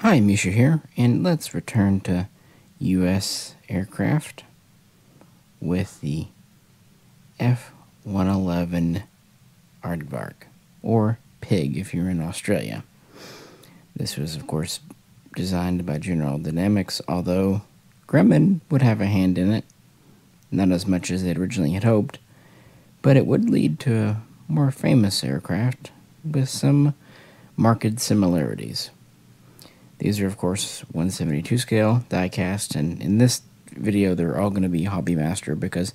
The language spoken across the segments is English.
Hi, Misha here, and let's return to U.S. aircraft with the F-111 Aardvark, or PIG if you're in Australia. This was, of course, designed by General Dynamics, although Grumman would have a hand in it, not as much as they originally had hoped, but it would lead to a more famous aircraft with some marked similarities. These are, of course, 172 scale die cast, and in this video, they're all going to be Hobby Master because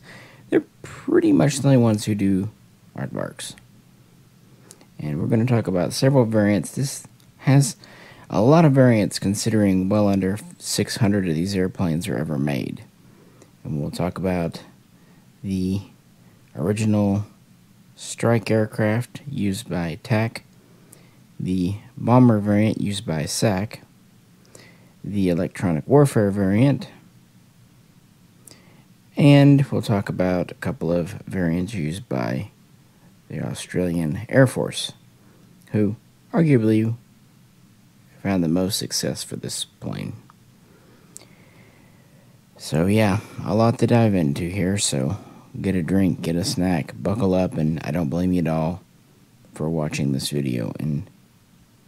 they're pretty much the only ones who do aardvarks. And we're going to talk about several variants. This has a lot of variants considering well under 600 of these airplanes are ever made. And we'll talk about the original strike aircraft used by TAC, the bomber variant used by SAC, the electronic warfare variant, and we'll talk about a couple of variants used by the Australian Air Force, who arguably found the most success for this plane. So, yeah, a lot to dive into here, so get a drink, get a snack, buckle up, and I don't blame you at all for watching this video in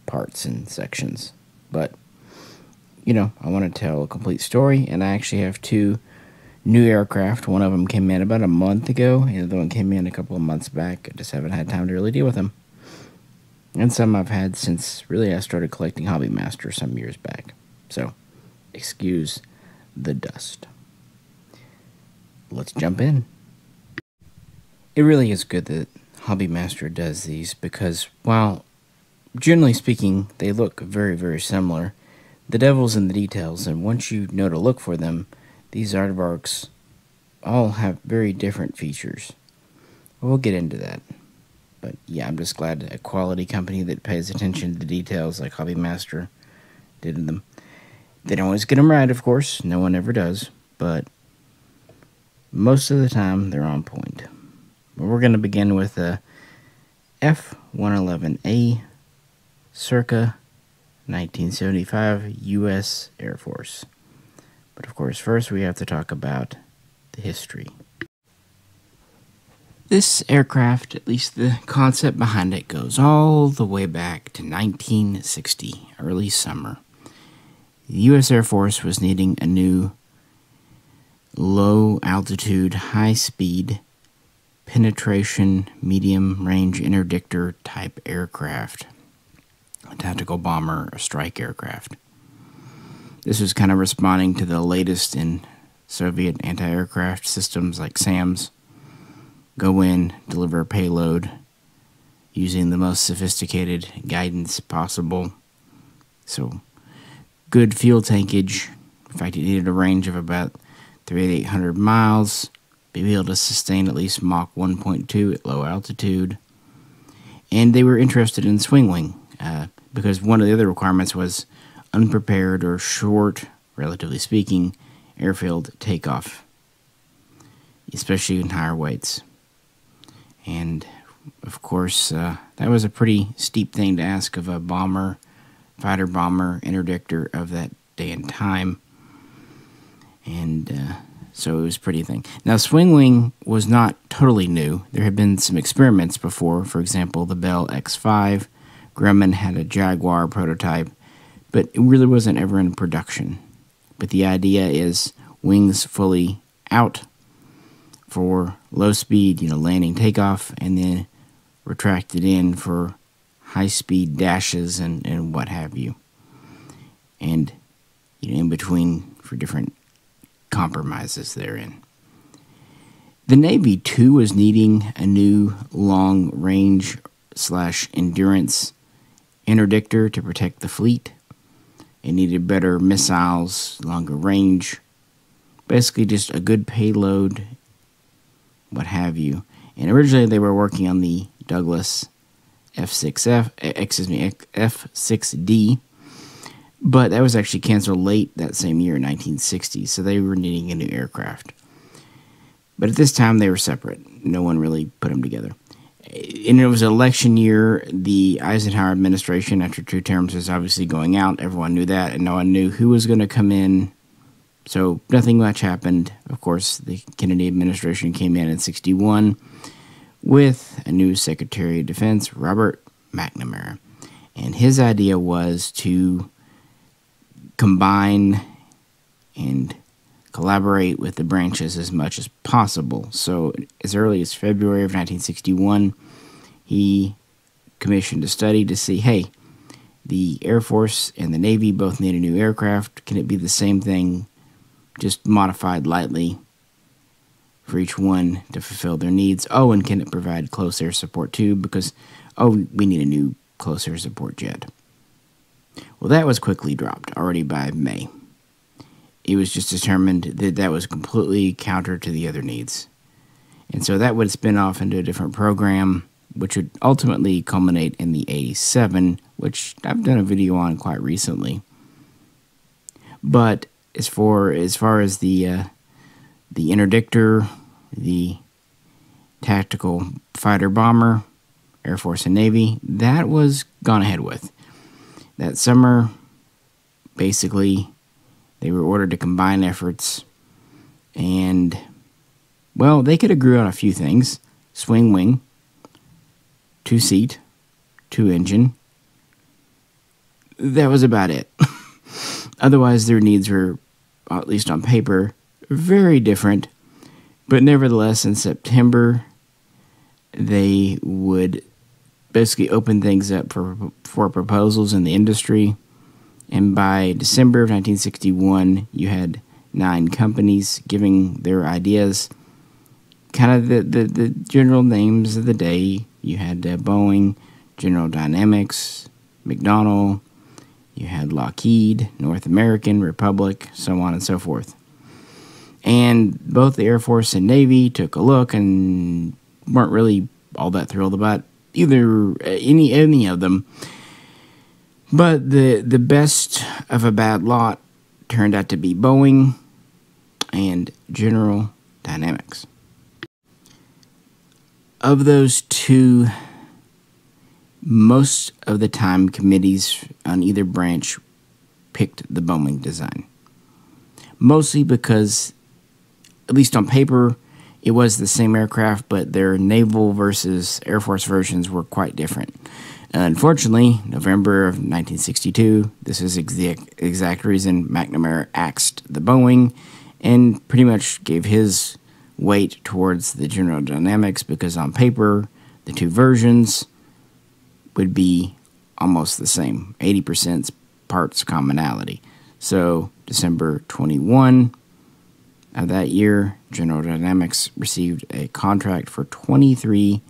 parts and sections. But you know, I want to tell a complete story, and I actually have two new aircraft. One of them came in about a month ago, and the other one came in a couple of months back. I just haven't had time to really deal with them. And some I've had since really I started collecting Hobby Master some years back. So, excuse the dust. Let's jump in. It really is good that Hobby Master does these because while generally speaking they look very, very similar, the devil's in the details, and once you know to look for them, these aardvarks all have very different features. We'll get into that. But yeah, I'm just glad a quality company that pays attention to the details like Hobby Master did them. They don't always get them right, of course. No one ever does. But most of the time, they're on point. But we're going to begin with a F-111A circa 1975 U.S. Air Force. But of course, first we have to talk about the history. This aircraft, at least the concept behind it, goes all the way back to 1960, early summer. The U.S. Air Force was needing a new low altitude, high speed, penetration, medium range interdictor type aircraft tactical bomber, a strike aircraft. This was kind of responding to the latest in Soviet anti aircraft systems like SAMs. Go in, deliver a payload using the most sophisticated guidance possible. So, good fuel tankage. In fact, it needed a range of about 3,800 miles, be able to sustain at least Mach 1.2 at low altitude. And they were interested in swing wing. Uh, because one of the other requirements was unprepared or short, relatively speaking, airfield takeoff, especially in higher weights. And of course, uh, that was a pretty steep thing to ask of a bomber, fighter bomber, interdictor of that day and time. And uh, so it was a pretty thing. Now, swing wing was not totally new. There had been some experiments before. For example, the Bell X5 Grumman had a Jaguar prototype, but it really wasn't ever in production. But the idea is wings fully out for low speed, you know, landing takeoff, and then retracted in for high speed dashes and, and what have you. And you know, in between for different compromises therein. The Navy too was needing a new long range slash endurance interdictor to protect the fleet. It needed better missiles, longer range, basically just a good payload, what have you. And originally they were working on the Douglas F6F, eh, excuse me, F6D, but that was actually canceled late that same year, 1960, so they were needing a new aircraft. But at this time they were separate. No one really put them together. And it was election year. The Eisenhower administration, after two terms, was obviously going out. Everyone knew that, and no one knew who was going to come in. So nothing much happened. Of course, the Kennedy administration came in in 61 with a new Secretary of Defense, Robert McNamara. And his idea was to combine and collaborate with the branches as much as possible. So, as early as February of 1961, he commissioned a study to see hey, the Air Force and the Navy both need a new aircraft. Can it be the same thing, just modified lightly for each one to fulfill their needs? Oh, and can it provide close air support too? Because, oh, we need a new close air support jet. Well, that was quickly dropped already by May it was just determined that that was completely counter to the other needs. And so that would spin off into a different program, which would ultimately culminate in the A7, which I've done a video on quite recently. But as for as far as the uh, the interdictor, the tactical fighter bomber, Air Force and Navy, that was gone ahead with. That summer, basically, they were ordered to combine efforts, and well, they could agree on a few things swing wing, two seat, two engine. That was about it. Otherwise, their needs were, at least on paper, very different. But nevertheless, in September, they would basically open things up for, for proposals in the industry. And by December of 1961, you had nine companies giving their ideas, kind of the, the, the general names of the day. You had uh, Boeing, General Dynamics, McDonnell, you had Lockheed, North American, Republic, so on and so forth. And both the Air Force and Navy took a look and weren't really all that thrilled about either uh, any any of them. But the the best of a bad lot turned out to be Boeing and General Dynamics. Of those two, most of the time committees on either branch picked the Boeing design. Mostly because, at least on paper, it was the same aircraft, but their naval versus Air Force versions were quite different. Unfortunately, November of 1962, this is the exact reason McNamara axed the Boeing and pretty much gave his weight towards the General Dynamics because on paper, the two versions would be almost the same 80% parts commonality. So, December 21 of that year, General Dynamics received a contract for 23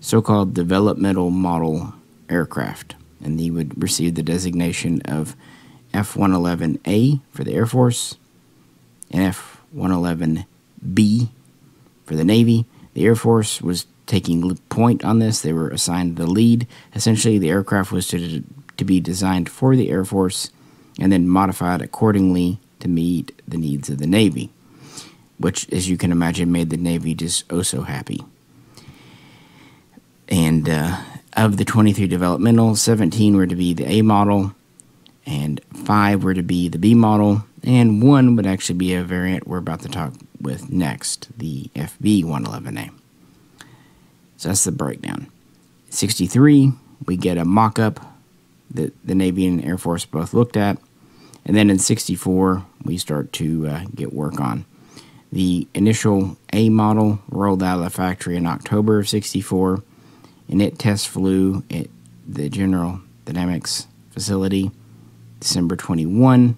so called developmental model aircraft, and he would receive the designation of F 111A for the Air Force and F 111B for the Navy. The Air Force was taking point on this. They were assigned the lead. Essentially, the aircraft was to, to be designed for the Air Force and then modified accordingly to meet the needs of the Navy, which, as you can imagine, made the Navy just oh so happy. And uh, of the 23 developmental, 17 were to be the A model, and 5 were to be the B model, and 1 would actually be a variant we're about to talk with next, the FB 111A. So that's the breakdown. 63, we get a mock up that the Navy and Air Force both looked at. And then in 64, we start to uh, get work on. The initial A model rolled out of the factory in October of 64 and it test flew at the General Dynamics facility December 21,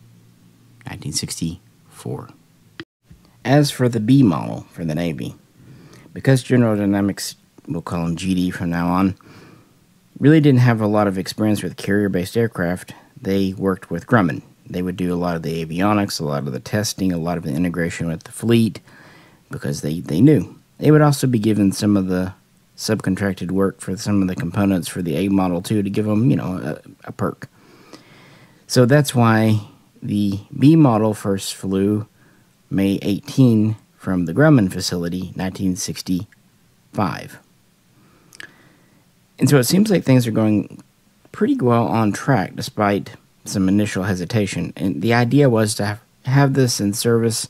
1964. As for the B model for the Navy, because General Dynamics, we'll call them GD from now on, really didn't have a lot of experience with carrier based aircraft, they worked with Grumman. They would do a lot of the avionics, a lot of the testing, a lot of the integration with the fleet because they, they knew. They would also be given some of the subcontracted work for some of the components for the A model too to give them, you know, a, a perk. So that's why the B model first flew May 18 from the Grumman facility, 1965. And so it seems like things are going pretty well on track despite some initial hesitation. And the idea was to have this in service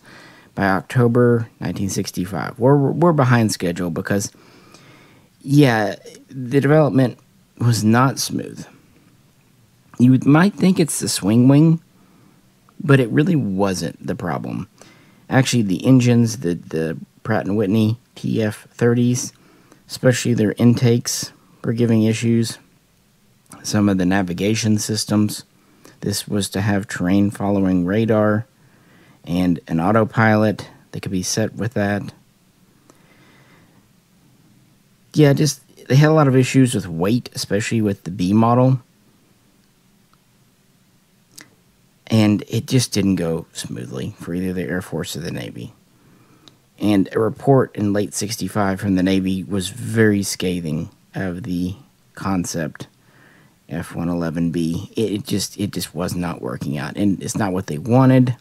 by October 1965. We're, we're behind schedule because, yeah, the development was not smooth. You might think it's the swing wing, but it really wasn't the problem. Actually, the engines, the, the Pratt & Whitney TF-30s, especially their intakes, were giving issues. Some of the navigation systems. This was to have terrain following radar and an autopilot that could be set with that. Yeah, just they had a lot of issues with weight, especially with the B model. And it just didn't go smoothly for either the Air Force or the Navy. And a report in late 65 from the Navy was very scathing of the concept F111B. It just it just was not working out and it's not what they wanted.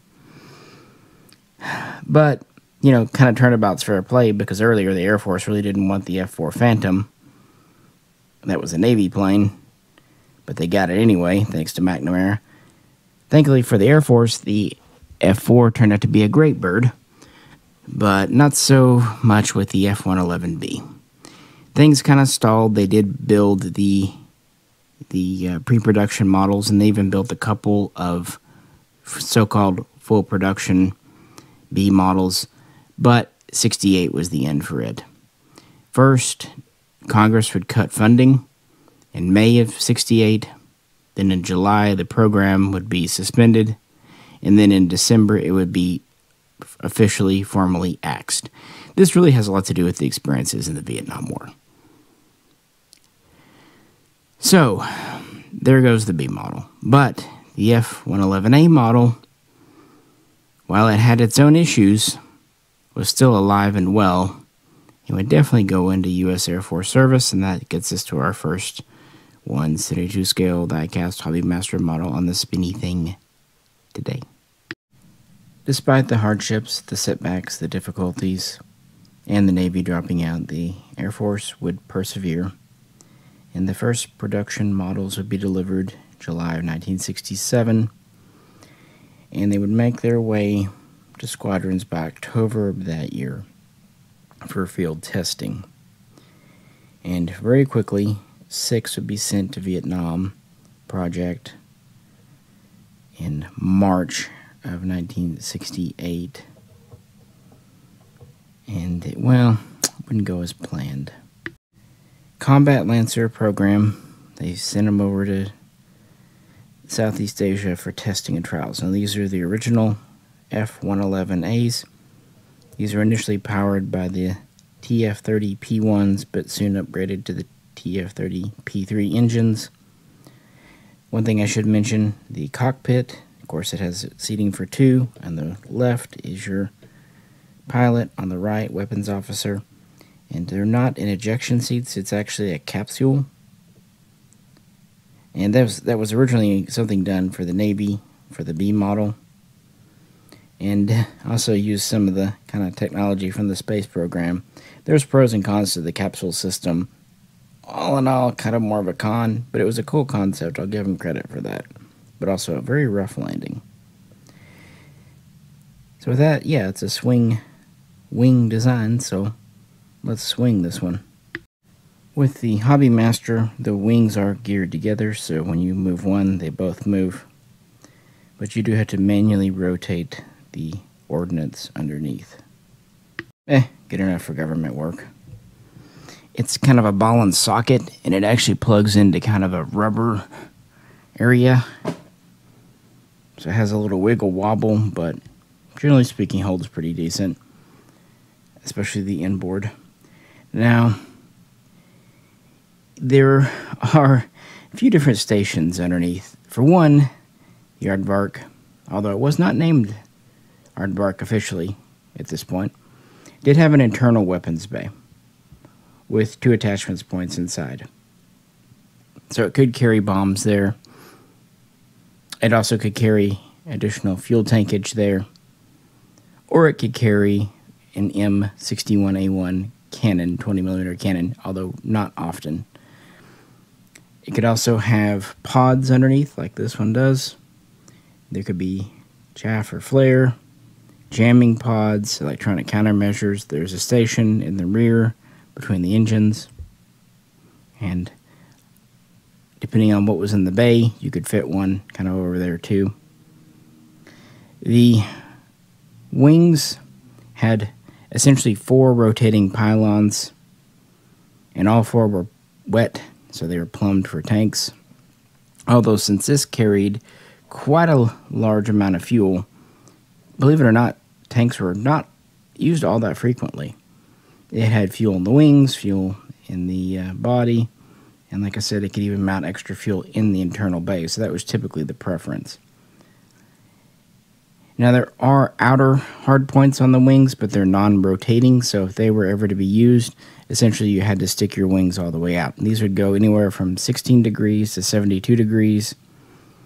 But, you know, kind of turnabout's fair play because earlier the Air Force really didn't want the F 4 Phantom. That was a Navy plane, but they got it anyway, thanks to McNamara. Thankfully for the Air Force, the F 4 turned out to be a great bird, but not so much with the F 111B. Things kind of stalled. They did build the the uh, pre-production models, and they even built a couple of so-called full production B models, but 68 was the end for it. First, Congress would cut funding in May of 68. Then in July, the program would be suspended. And then in December, it would be officially, formally axed. This really has a lot to do with the experiences in the Vietnam War. So, there goes the B model. But the F 111A model while it had its own issues, was still alive and well, it would definitely go into U.S. Air Force service, and that gets us to our first 172 scale diecast Hobby Master model on the spinny thing today. Despite the hardships, the setbacks, the difficulties, and the Navy dropping out, the Air Force would persevere, and the first production models would be delivered July of 1967 and they would make their way to squadrons by October of that year for field testing. And very quickly, six would be sent to Vietnam Project in March of 1968. And it, well, wouldn't go as planned. Combat Lancer program, they sent them over to Southeast Asia for testing and trials. Now, these are the original F-111As. These were initially powered by the TF-30 P1s, but soon upgraded to the TF-30 P3 engines. One thing I should mention, the cockpit, of course it has seating for two. On the left is your pilot, on the right, weapons officer. And they're not in ejection seats, it's actually a capsule and that was that was originally something done for the Navy for the B model, and also used some of the kind of technology from the space program. There's pros and cons to the capsule system. All in all, kind of more of a con, but it was a cool concept. I'll give them credit for that. But also a very rough landing. So with that, yeah, it's a swing wing design, so let's swing this one. With the Hobby Master, the wings are geared together, so when you move one, they both move. But you do have to manually rotate the ordnance underneath. Eh, good enough for government work. It's kind of a ball and socket, and it actually plugs into kind of a rubber area. So it has a little wiggle wobble, but generally speaking holds pretty decent, especially the inboard. Now, there are a few different stations underneath. For one, the aardvark, although it was not named aardvark officially at this point, did have an internal weapons bay with two attachments points inside. So it could carry bombs there. It also could carry additional fuel tankage there. Or it could carry an M61A1 cannon, 20 millimeter cannon, although not often. It could also have pods underneath, like this one does. There could be chaff or flare, jamming pods, electronic countermeasures. There's a station in the rear between the engines. And depending on what was in the bay, you could fit one kind of over there too. The wings had essentially four rotating pylons, and all four were wet, so they were plumbed for tanks. Although, since this carried quite a large amount of fuel, believe it or not, tanks were not used all that frequently. It had fuel in the wings, fuel in the uh, body, and like I said, it could even mount extra fuel in the internal bay, so that was typically the preference. Now, there are outer hard points on the wings, but they're non rotating, so if they were ever to be used, essentially you had to stick your wings all the way out. These would go anywhere from 16 degrees to 72 degrees,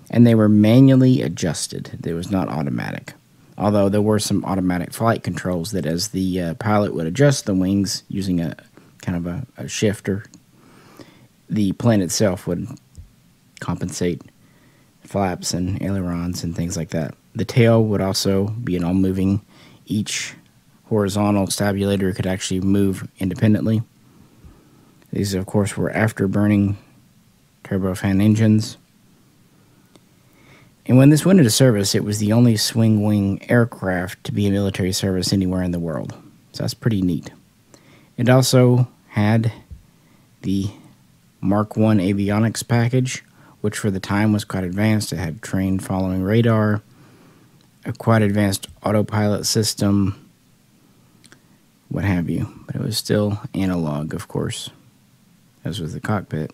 and they were manually adjusted. It was not automatic. Although there were some automatic flight controls that, as the uh, pilot would adjust the wings using a kind of a, a shifter, the plane itself would compensate flaps and ailerons and things like that. The tail would also be an all moving. Each horizontal stabilator could actually move independently. These, of course, were afterburning turbofan engines. And when this went into service, it was the only swing wing aircraft to be in military service anywhere in the world. So that's pretty neat. It also had the Mark I avionics package, which for the time was quite advanced. It had terrain following radar, a quite advanced autopilot system, what have you. But it was still analog, of course, as was the cockpit.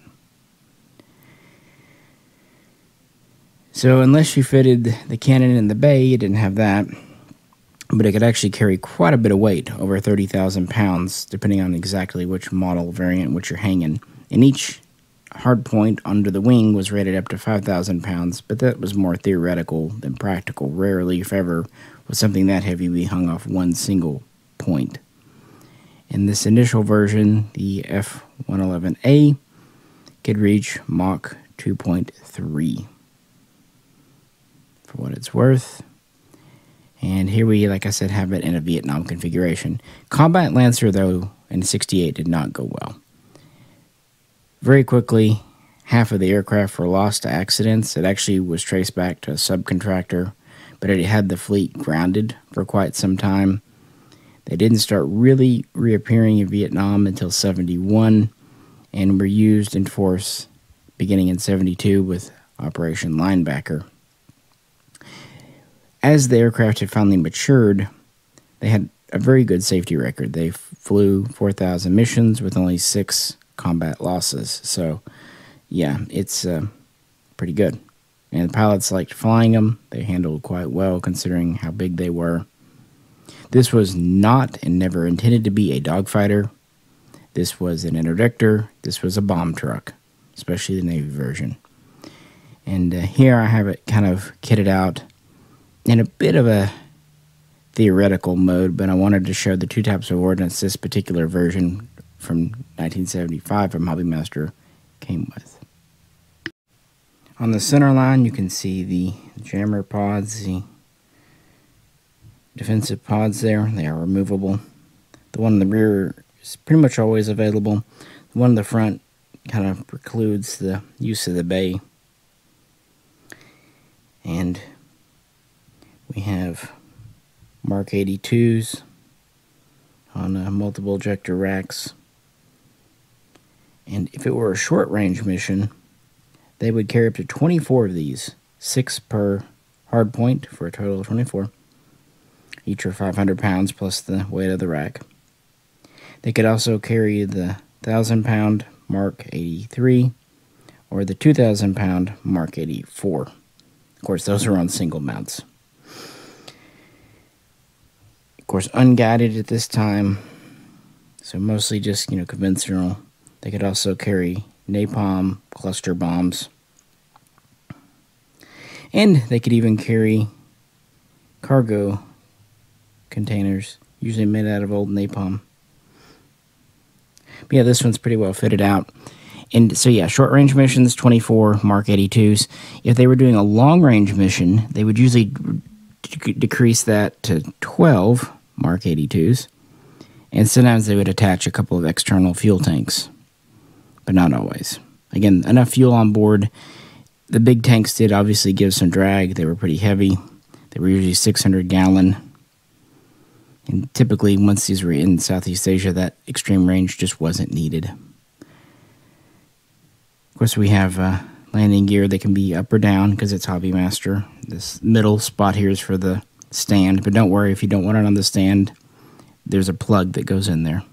So, unless you fitted the cannon in the bay, you didn't have that. But it could actually carry quite a bit of weight, over 30,000 pounds, depending on exactly which model variant which you're hanging. And each hard point under the wing was rated up to 5,000 pounds, but that was more theoretical than practical. Rarely, if ever, was something that heavy be hung off one single point. In this initial version, the F 111A could reach Mach 2.3 for what it's worth. And here we, like I said, have it in a Vietnam configuration. Combat Lancer, though, in 68 did not go well. Very quickly, half of the aircraft were lost to accidents. It actually was traced back to a subcontractor, but it had the fleet grounded for quite some time. They didn't start really reappearing in Vietnam until 71 and were used in force beginning in 72 with Operation Linebacker. As the aircraft had finally matured, they had a very good safety record. They flew 4,000 missions with only six combat losses. So, yeah, it's uh, pretty good. And the pilots liked flying them. They handled quite well considering how big they were. This was not and never intended to be a dogfighter. This was an interdictor. This was a bomb truck, especially the Navy version. And uh, here I have it kind of kitted out in a bit of a theoretical mode, but I wanted to show the two types of ordnance this particular version from 1975 from Hobby Master came with. On the center line, you can see the jammer pods, the defensive pods there. They are removable. The one in the rear is pretty much always available. The one in the front kind of precludes the use of the bay. And we have Mark 82s on uh, multiple ejector racks. And if it were a short range mission, they would carry up to 24 of these, six per hard point for a total of 24. Each are 500 pounds plus the weight of the rack. They could also carry the 1,000 pound Mark 83 or the 2,000 pound Mark 84. Of course, those are on single mounts. Of course, unguided at this time, so mostly just, you know, conventional they could also carry napalm cluster bombs. And they could even carry cargo containers, usually made out of old napalm. But yeah, this one's pretty well fitted out. and so yeah, short range missions 24 Mark 82s. If they were doing a long range mission, they would usually decrease that to 12 Mark 82s, and sometimes they would attach a couple of external fuel tanks, but not always. Again, enough fuel on board. The big tanks did obviously give some drag. They were pretty heavy. They were usually 600 gallon. And typically, once these were in Southeast Asia, that extreme range just wasn't needed. Of course, we have uh, landing gear that can be up or down because it's Hobby Master. This middle spot here is for the stand, but don't worry if you don't want it on the stand, there's a plug that goes in there.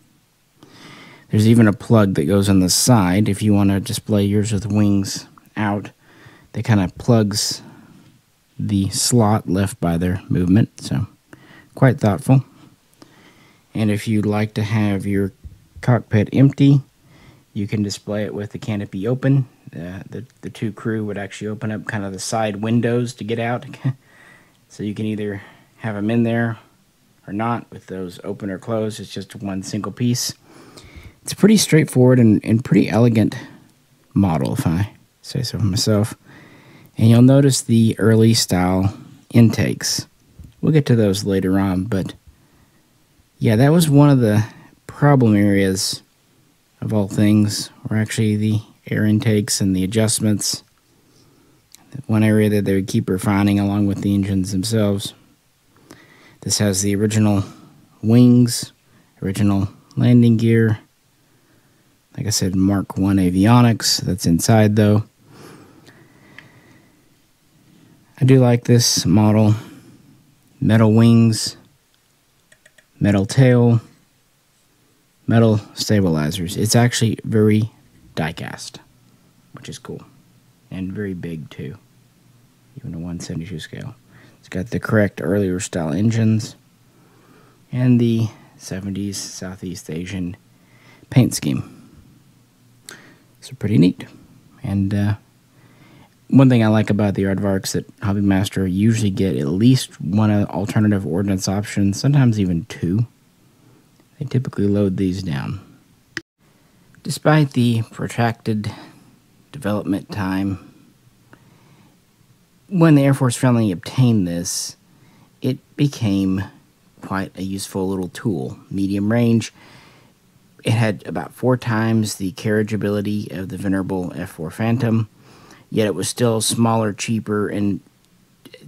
There's even a plug that goes on the side if you want to display yours with wings out. That kind of plugs the slot left by their movement, so quite thoughtful. And if you'd like to have your cockpit empty, you can display it with the canopy open. Uh, the, the two crew would actually open up kind of the side windows to get out. so you can either have them in there or not with those open or closed. It's just one single piece. It's pretty straightforward and, and pretty elegant model, if I say so myself. And you'll notice the early style intakes. We'll get to those later on, but yeah, that was one of the problem areas of all things, were actually the air intakes and the adjustments. One area that they would keep refining along with the engines themselves. This has the original wings, original landing gear. Like I said, Mark 1 avionics. That's inside though. I do like this model. Metal wings, metal tail, metal stabilizers. It's actually very die-cast, which is cool. And very big too, even a 172 scale. It's got the correct earlier style engines and the 70s Southeast Asian paint scheme. So pretty neat. And uh, one thing I like about the aardvarks that Hobby Master usually get at least one alternative ordnance option, sometimes even two. They typically load these down. Despite the protracted development time, when the Air Force finally obtained this, it became quite a useful little tool. Medium range, it had about four times the carriage ability of the venerable F4 Phantom yet it was still smaller, cheaper, and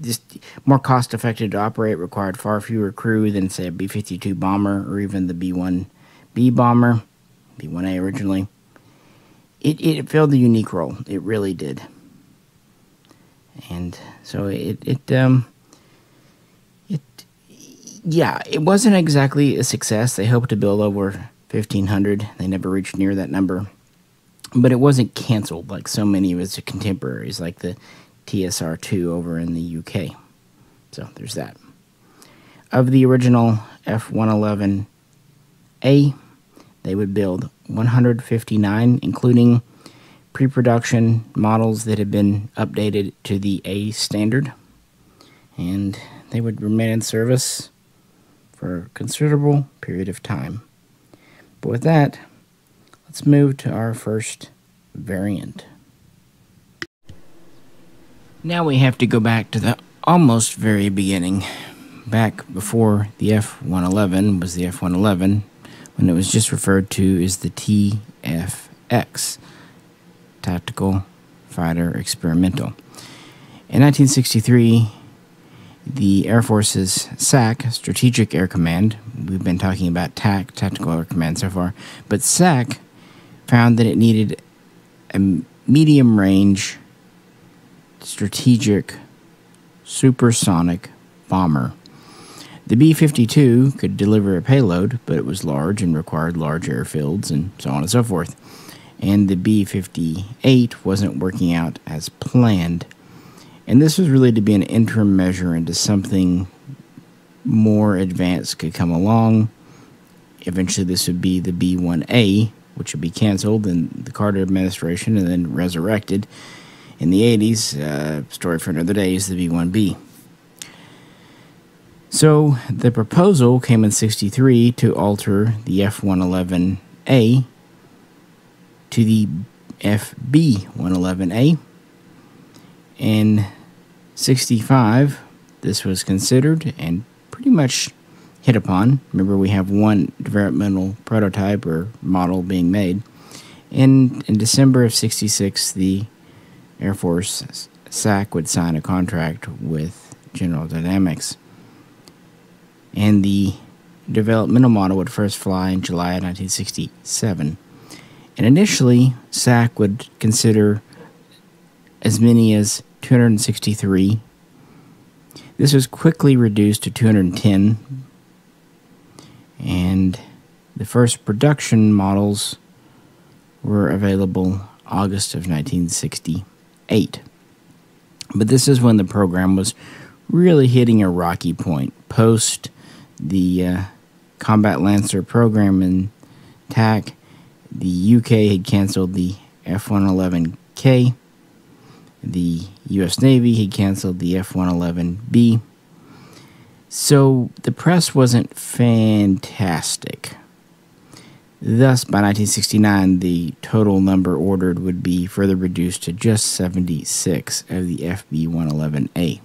just more cost effective to operate. Required far fewer crew than say a B fifty two bomber or even the B one B bomber, B one A originally. It it filled the unique role. It really did. And so it it um it yeah it wasn't exactly a success. They hoped to build over fifteen hundred. They never reached near that number but it wasn't canceled like so many of its contemporaries, like the TSR2 over in the UK. So there's that. Of the original F111A, they would build 159, including pre production models that had been updated to the A standard. And they would remain in service for a considerable period of time. But with that, Let's move to our first variant. Now we have to go back to the almost very beginning, back before the F-111 was the F-111, when it was just referred to as the TFX, Tactical Fighter Experimental. In 1963, the Air Force's SAC, Strategic Air Command, we've been talking about TAC, Tactical Air Command so far, but SAC found that it needed a medium range strategic supersonic bomber. The B 52 could deliver a payload, but it was large and required large airfields and so on and so forth. And the B 58 wasn't working out as planned. And this was really to be an interim measure into something more advanced could come along. Eventually, this would be the B 1A, which would be canceled in the Carter administration and then resurrected in the 80s. Uh, story for another day is the B 1B. So the proposal came in 63 to alter the F 111A to the FB 111A. In 65, this was considered and pretty much hit upon. Remember, we have one developmental prototype or model being made. In, in December of 66, the Air Force SAC would sign a contract with General Dynamics. And the developmental model would first fly in July of 1967. And initially, SAC would consider as many as 263. This was quickly reduced to 210, and the first production models were available August of 1968. But this is when the program was really hitting a rocky point post the uh, Combat Lancer program in TAC. The UK had canceled the F 111K. The US Navy had canceled the F 111B. So the press wasn't fantastic. Thus, by 1969, the total number ordered would be further reduced to just 76 of the FB 111A.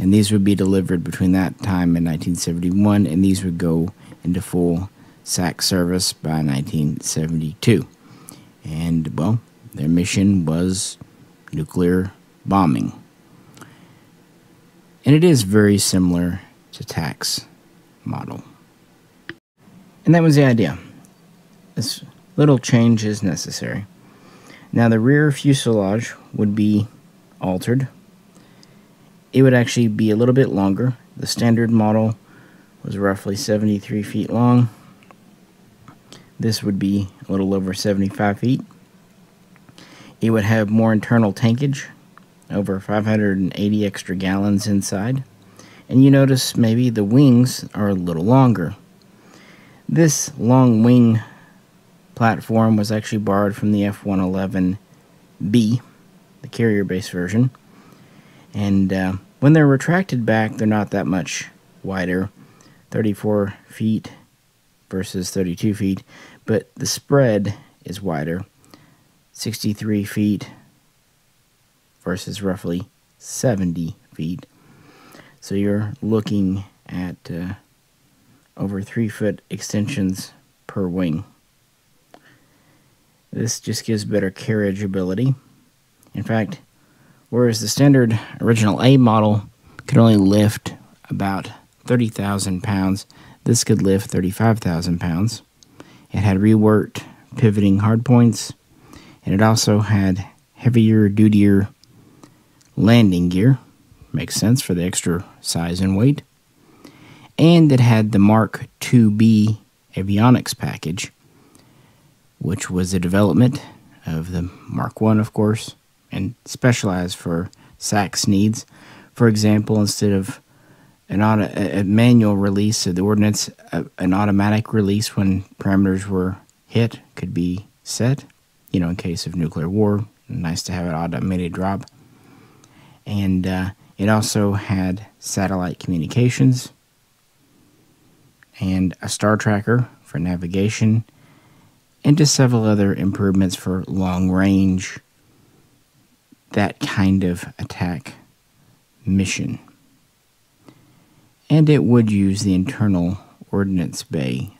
And these would be delivered between that time and 1971, and these would go into full SAC service by 1972. And, well, their mission was nuclear bombing. And it is very similar to TAC's model. And that was the idea. This little change is necessary. Now, the rear fuselage would be altered. It would actually be a little bit longer. The standard model was roughly 73 feet long. This would be a little over 75 feet. It would have more internal tankage, over 580 extra gallons inside. And you notice maybe the wings are a little longer. This long wing platform was actually borrowed from the F 111B, the carrier base version. And uh, when they're retracted back, they're not that much wider 34 feet versus 32 feet, but the spread is wider 63 feet versus roughly 70 feet. So you're looking at uh, over three foot extensions per wing. This just gives better carriage ability. In fact, whereas the standard original A model could only lift about 30,000 pounds, this could lift 35,000 pounds. It had reworked pivoting hardpoints, and it also had heavier, dutier landing gear. Makes sense for the extra size and weight. And it had the Mark IIB avionics package, which was a development of the Mark I, of course, and specialized for SAC's needs. For example, instead of an auto, a manual release of the ordinance, a, an automatic release when parameters were hit could be set. You know, in case of nuclear war, nice to have an automated drop. And uh, it also had satellite communications and a star tracker for navigation, and just several other improvements for long range, that kind of attack mission and it would use the internal ordnance bay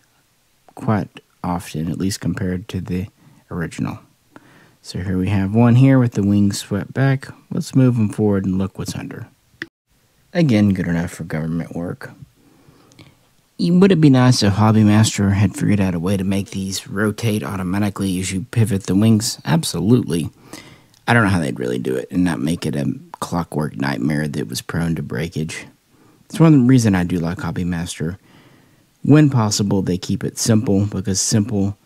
quite often, at least compared to the original. So here we have one here with the wings swept back. Let's move them forward and look what's under. Again, good enough for government work. Would it be nice if Hobby Master had figured out a way to make these rotate automatically as you pivot the wings? Absolutely. I don't know how they'd really do it and not make it a clockwork nightmare that was prone to breakage. It's one of the reason I do like Hobby Master. When possible, they keep it simple because simple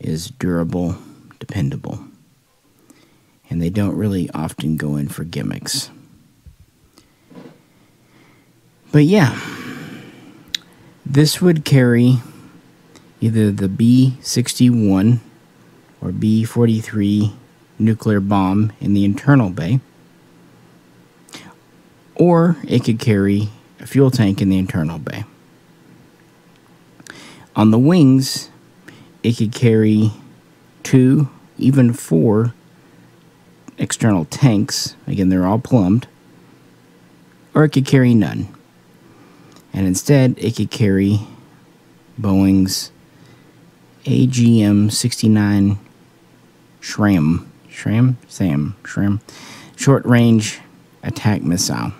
is durable, dependable. And they don't really often go in for gimmicks. But yeah, this would carry either the B 61 or B 43 nuclear bomb in the internal bay, or it could carry a fuel tank in the internal bay. On the wings, it could carry two even four external tanks. Again, they're all plumbed. Or it could carry none. And instead, it could carry Boeing's AGM 69 SRAM. SRAM? SAM. SRAM. Short range attack missile.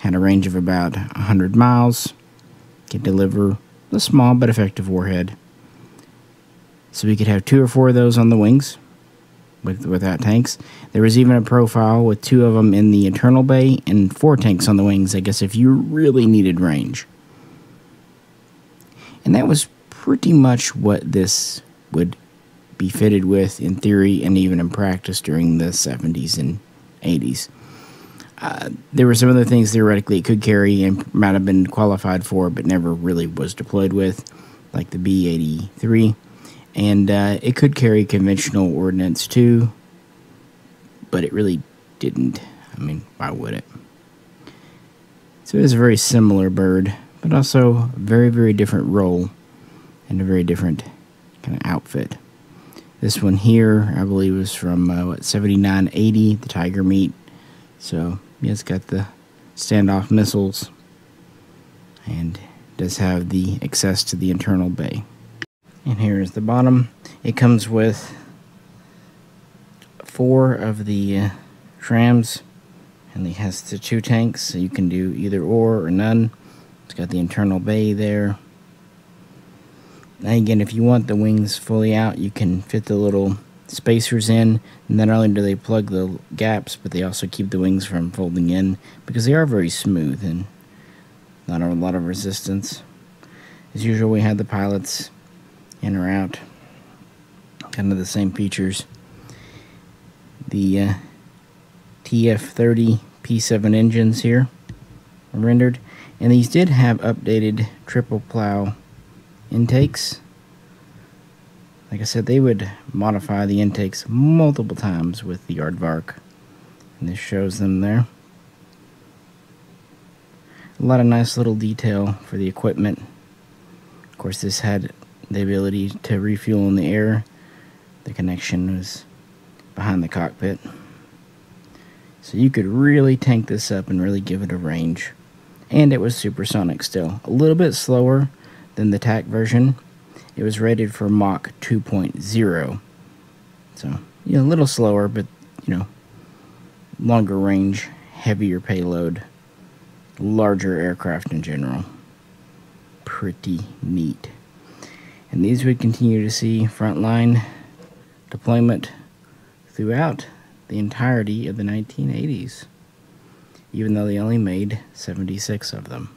Had a range of about 100 miles. Could deliver a small but effective warhead. So we could have two or four of those on the wings with without tanks. There was even a profile with two of them in the internal bay and four tanks on the wings, I guess if you really needed range. And that was pretty much what this would be fitted with in theory and even in practice during the 70s and 80s. Uh, there were some other things theoretically it could carry and might have been qualified for, but never really was deployed with, like the B 83 and uh, it could carry conventional ordnance too, but it really didn't. I mean, why would it? So it is a very similar bird, but also a very, very different role and a very different kind of outfit. This one here, I believe, was from uh, what 7980, the Tiger Meet. So yeah, it's got the standoff missiles and does have the access to the internal bay. And here is the bottom. It comes with four of the uh, SRAMs, and it has the two tanks, so you can do either or or none. It's got the internal bay there. Now again, if you want the wings fully out, you can fit the little spacers in. And not only do they plug the gaps, but they also keep the wings from folding in because they are very smooth and not a lot of resistance. As usual, we had the pilots in or out. Kind of the same features. The uh, TF30 P7 engines here rendered. And these did have updated triple plow intakes. Like I said, they would modify the intakes multiple times with the Aardvark. And this shows them there. A lot of nice little detail for the equipment. Of course, this had the ability to refuel in the air. The connection was behind the cockpit. So you could really tank this up and really give it a range. And it was supersonic still. A little bit slower than the TAC version. It was rated for Mach 2.0. So, you know, a little slower, but, you know, longer range, heavier payload, larger aircraft in general. Pretty neat. And these would continue to see frontline deployment throughout the entirety of the 1980s, even though they only made 76 of them.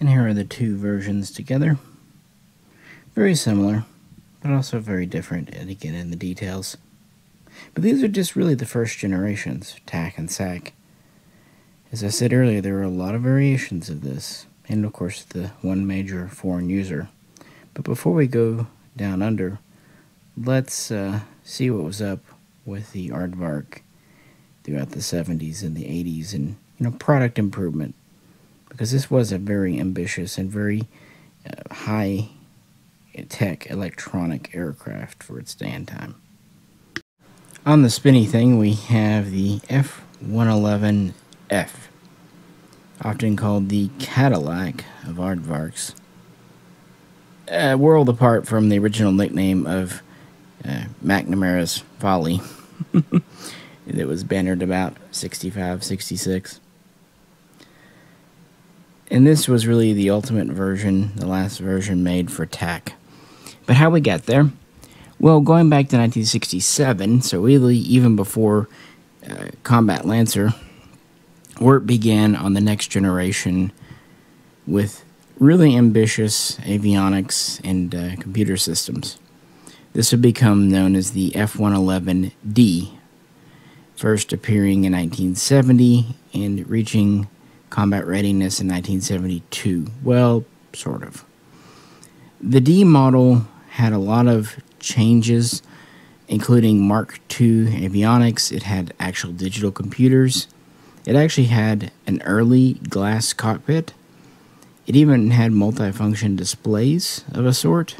And here are the two versions together. Very similar, but also very different, and again in the details. But these are just really the first generations, TAC and SAC. As I said earlier, there are a lot of variations of this and of course the one major foreign user. But before we go down under, let's uh, see what was up with the Aardvark throughout the 70s and the 80s and you know product improvement because this was a very ambitious and very uh, high tech electronic aircraft for its day and time. On the spinny thing we have the F-111F often called the Cadillac of aardvarks. A world apart from the original nickname of uh, McNamara's Folly that was bannered about 65, 66. And this was really the ultimate version, the last version made for TAC. But how we got there? Well, going back to 1967, so really even before uh, Combat Lancer work began on the next generation with really ambitious avionics and uh, computer systems. This would become known as the F 111D, first appearing in 1970 and reaching combat readiness in 1972. Well, sort of. The D model had a lot of changes, including Mark II avionics, it had actual digital computers it actually had an early glass cockpit. It even had multifunction displays of a sort.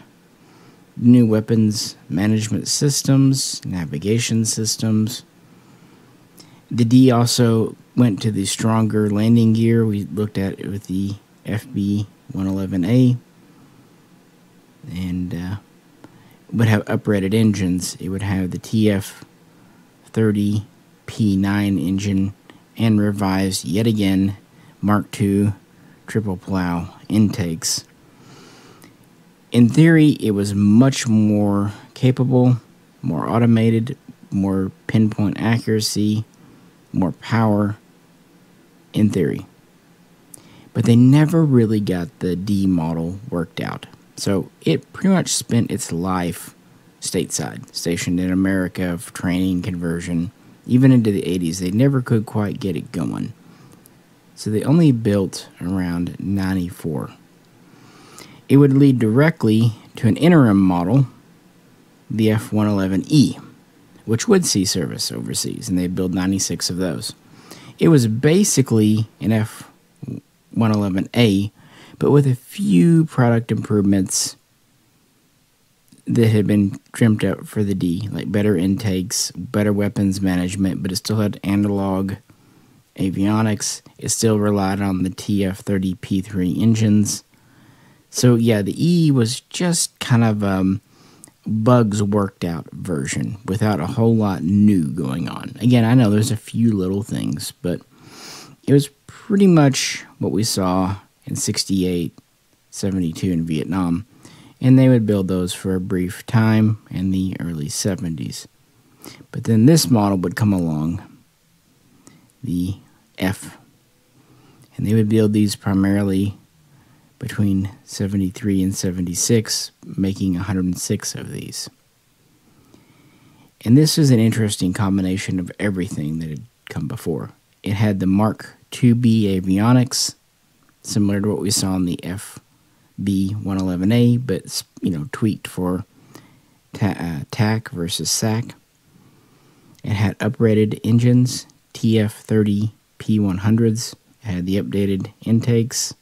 new weapons management systems, navigation systems. The D also went to the stronger landing gear. We looked at it with the FB 111A and uh, would have uprated engines. It would have the TF 30 P9 engine and revised yet again Mark II triple plow intakes. In theory, it was much more capable, more automated, more pinpoint accuracy, more power in theory. But they never really got the D model worked out. So it pretty much spent its life stateside, stationed in America for training, conversion. Even into the 80s, they never could quite get it going. So they only built around 94. It would lead directly to an interim model, the F 111E, which would see service overseas, and they built 96 of those. It was basically an F 111A, but with a few product improvements that had been trimmed up for the D, like better intakes, better weapons management, but it still had analog avionics. It still relied on the TF30P3 engines so yeah, the E was just kind of um, bugs worked out version without a whole lot new going on. Again, I know there's a few little things, but it was pretty much what we saw in 68, 72 in Vietnam. And they would build those for a brief time in the early 70s. But then this model would come along, the F. And they would build these primarily between 73 and 76, making 106 of these. And this is an interesting combination of everything that had come before. It had the Mark IIB avionics, similar to what we saw in the FB111A, but you know tweaked for ta- uh, TAC versus SAC. It had uprated engines, TF30 P100s. It had the updated intakes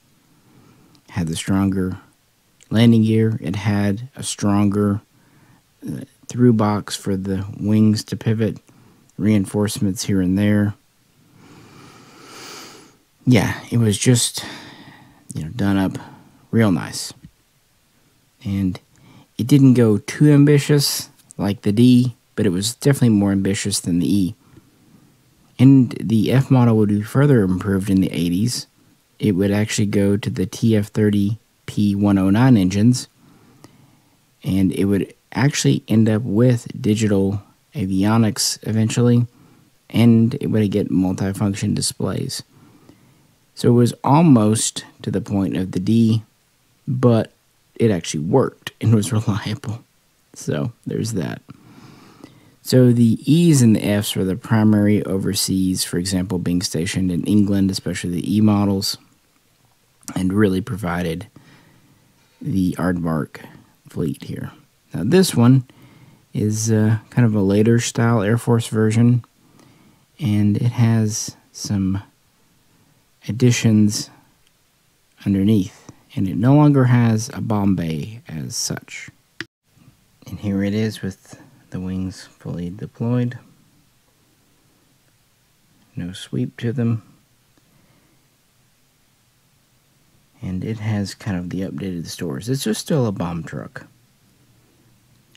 had the stronger landing gear. It had a stronger uh, through box for the wings to pivot, reinforcements here and there. Yeah, it was just, you know, done up real nice. And it didn't go too ambitious like the D, but it was definitely more ambitious than the E. And the F model would be further improved in the 80s it would actually go to the TF30 P109 engines, and it would actually end up with digital avionics eventually, and it would get multifunction displays. So it was almost to the point of the D, but it actually worked and was reliable. So there's that. So the E's and the F's were the primary overseas, for example, being stationed in England, especially the E models and really provided the Aardvark fleet here. Now, this one is uh, kind of a later style Air Force version, and it has some additions underneath, and it no longer has a bomb bay as such. And here it is with the wings fully deployed. No sweep to them. And it has kind of the updated stores. It's just still a bomb truck,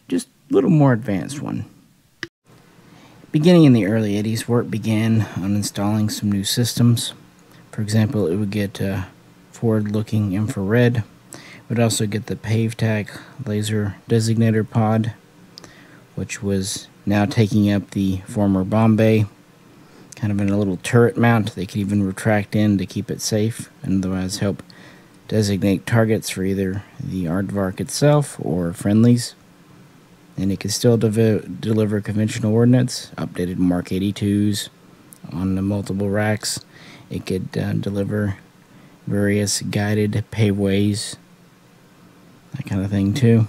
just a little more advanced one. Beginning in the early 80s, work began on installing some new systems. For example, it would get uh, forward-looking infrared. It would also get the Pave Tack laser designator pod, which was now taking up the former bomb bay, kind of in a little turret mount. They could even retract in to keep it safe and otherwise help designate targets for either the aardvark itself or friendlies. And it can still de deliver conventional ordnance, updated Mark 82s on the multiple racks. It could uh, deliver various guided paveways, that kind of thing too.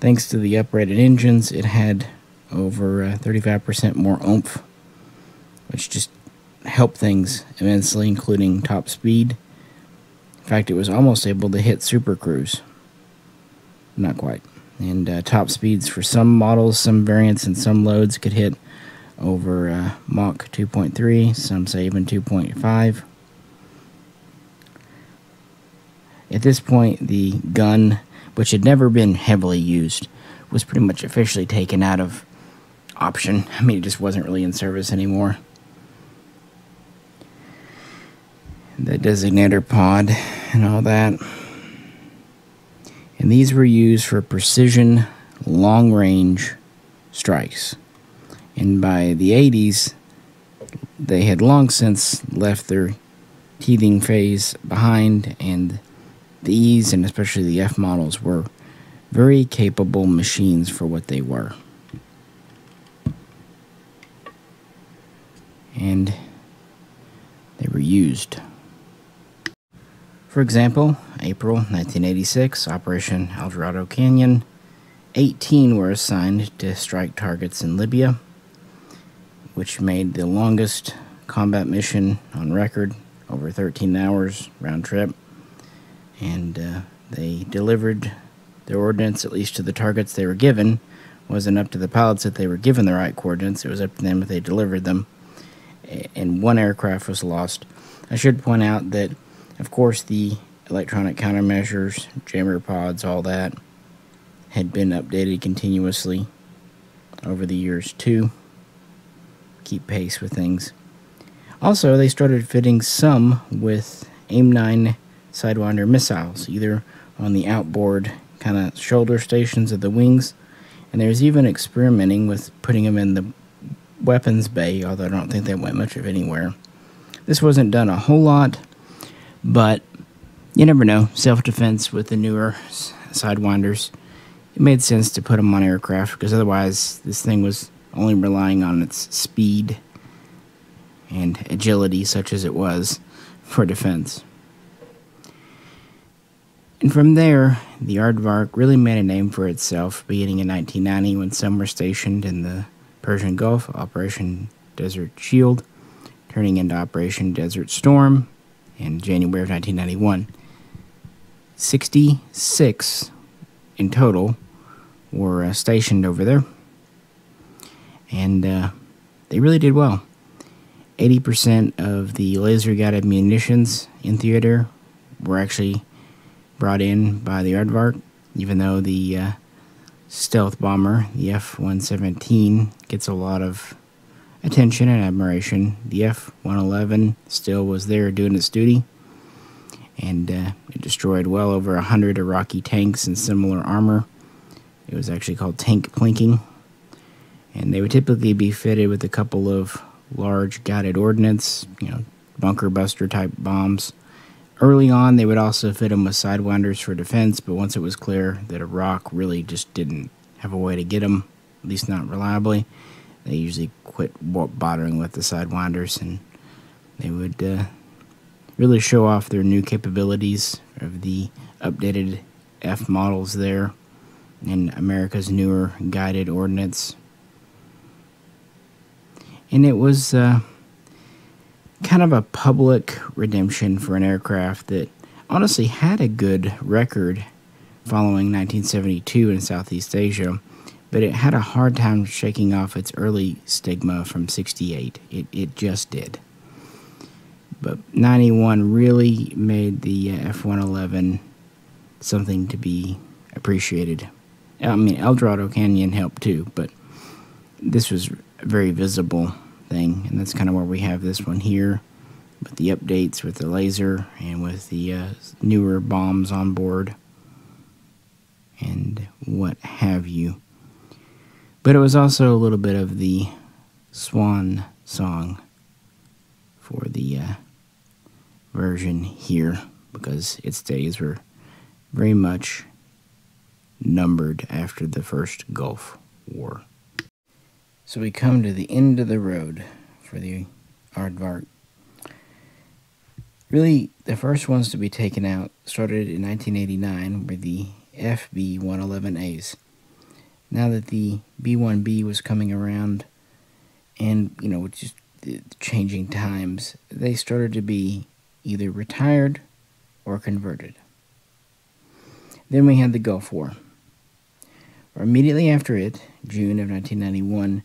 Thanks to the uprated engines, it had over 35% uh, more oomph, which just helped things immensely, including top speed in fact, it was almost able to hit Super Cruise. not quite. And uh, top speeds for some models, some variants, and some loads could hit over uh, Mach 2.3, some say even 2.5. At this point, the gun, which had never been heavily used, was pretty much officially taken out of option. I mean, it just wasn't really in service anymore. The designator pod and all that. And these were used for precision, long range strikes. And by the 80s, they had long since left their teething phase behind, and these, and especially the F models were very capable machines for what they were. And they were used. For example, April 1986, Operation El Dorado Canyon, 18 were assigned to strike targets in Libya, which made the longest combat mission on record, over 13 hours round trip. And uh, they delivered their ordnance, at least to the targets they were given. It wasn't up to the pilots that they were given the right coordinates. It was up to them if they delivered them. And one aircraft was lost. I should point out that, of course, the electronic countermeasures, jammer pods, all that, had been updated continuously over the years too. Keep pace with things. Also, they started fitting some with AIM-9 Sidewinder missiles, either on the outboard kind of shoulder stations of the wings, and there's even experimenting with putting them in the weapons bay, although I don't think they went much of anywhere. This wasn't done a whole lot, but you never know. Self defense with the newer Sidewinders. It made sense to put them on aircraft because otherwise, this thing was only relying on its speed and agility, such as it was, for defense. And from there, the Aardvark really made a name for itself, beginning in 1990 when some were stationed in the Persian Gulf, Operation Desert Shield, turning into Operation Desert Storm in January of 1991. 66 in total were uh, stationed over there, and uh, they really did well. 80% of the laser guided munitions in theater were actually brought in by the Aardvark, even though the uh, stealth bomber, the F 117, gets a lot of attention and admiration. The F 111 still was there doing its duty, and uh, it destroyed well over a hundred Iraqi tanks and similar armor. It was actually called tank plinking, and they would typically be fitted with a couple of large guided ordnance, you know, bunker buster type bombs Early on, they would also fit them with sidewinders for defense, but once it was clear that Iraq really just didn't have a way to get them, at least not reliably, they usually quit bothering with the sidewinders and they would uh, really show off their new capabilities of the updated F models there and America's newer guided ordnance. And it was. Uh, kind of a public redemption for an aircraft that honestly had a good record following 1972 in Southeast Asia, but it had a hard time shaking off its early stigma from 68. It, it just did. But 91 really made the uh, F 111 something to be appreciated. I mean, El Dorado Canyon helped too, but this was a very visible thing, and that's kind of where we have this one here with the updates with the laser and with the uh, newer bombs on board and what have you. But it was also a little bit of the swan song for the uh, version here because its days were very much numbered after the first Gulf War. So we come to the end of the road for the Aardvark. Really, the first ones to be taken out started in 1989 were the FB 111As. Now that the B1B was coming around, and you know, just changing times, they started to be either retired or converted. Then we had the Gulf War, or immediately after it, June of 1991,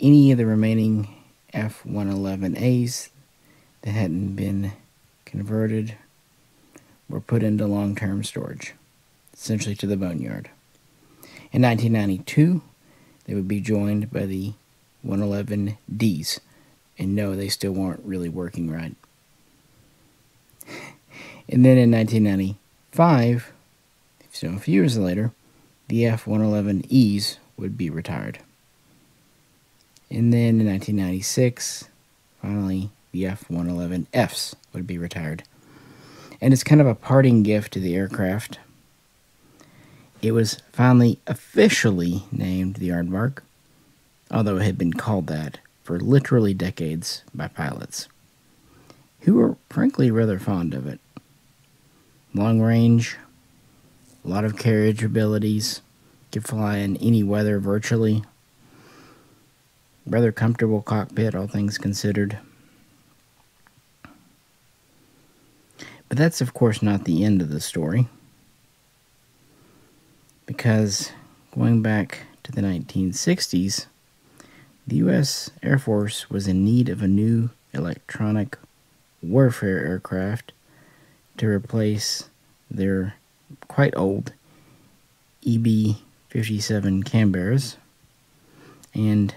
any of the remaining F 111As that hadn't been converted were put into long term storage, essentially to the boneyard. In 1992, they would be joined by the 111Ds, and no, they still weren't really working right. And then in 1995, so a few years later, the F 111Es would be retired. And then in 1996, finally, the F 111Fs would be retired. And it's kind of a parting gift to the aircraft. It was finally officially named the Aardvark, although it had been called that for literally decades by pilots, who were frankly rather fond of it. Long range, a lot of carriage abilities, could fly in any weather virtually. Rather comfortable cockpit, all things considered. But that's, of course, not the end of the story. Because going back to the 1960s, the U.S. Air Force was in need of a new electronic warfare aircraft to replace their quite old EB 57 Canberras and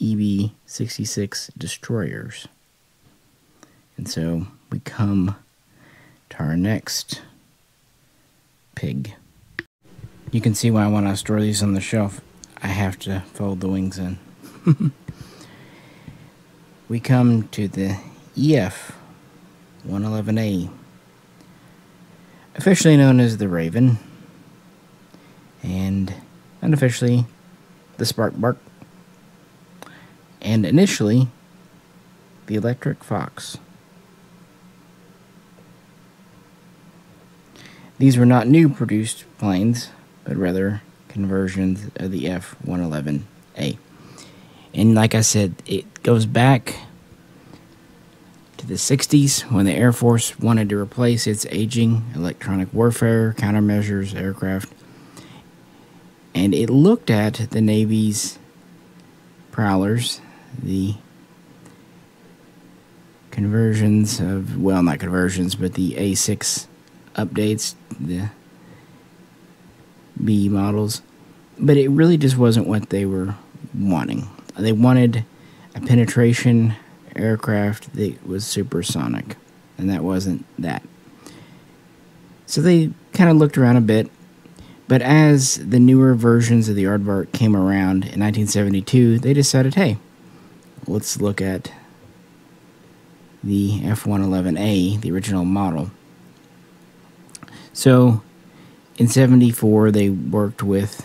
EB 66 destroyers. And so we come to our next pig. You can see why when I store these on the shelf, I have to fold the wings in. we come to the EF 111A, officially known as the Raven, and unofficially the Spark Bark, and initially the Electric Fox. These were not new produced planes, but rather conversions of the F 111A. And like I said, it goes back to the 60s when the Air Force wanted to replace its aging electronic warfare countermeasures aircraft. And it looked at the Navy's prowlers, the conversions of, well, not conversions, but the A6 updates, the B models, but it really just wasn't what they were wanting. They wanted a penetration aircraft that was supersonic, and that wasn't that. So they kind of looked around a bit, but as the newer versions of the Aardvark came around in 1972, they decided, hey, let's look at the F111A, the original model. So in 74, they worked with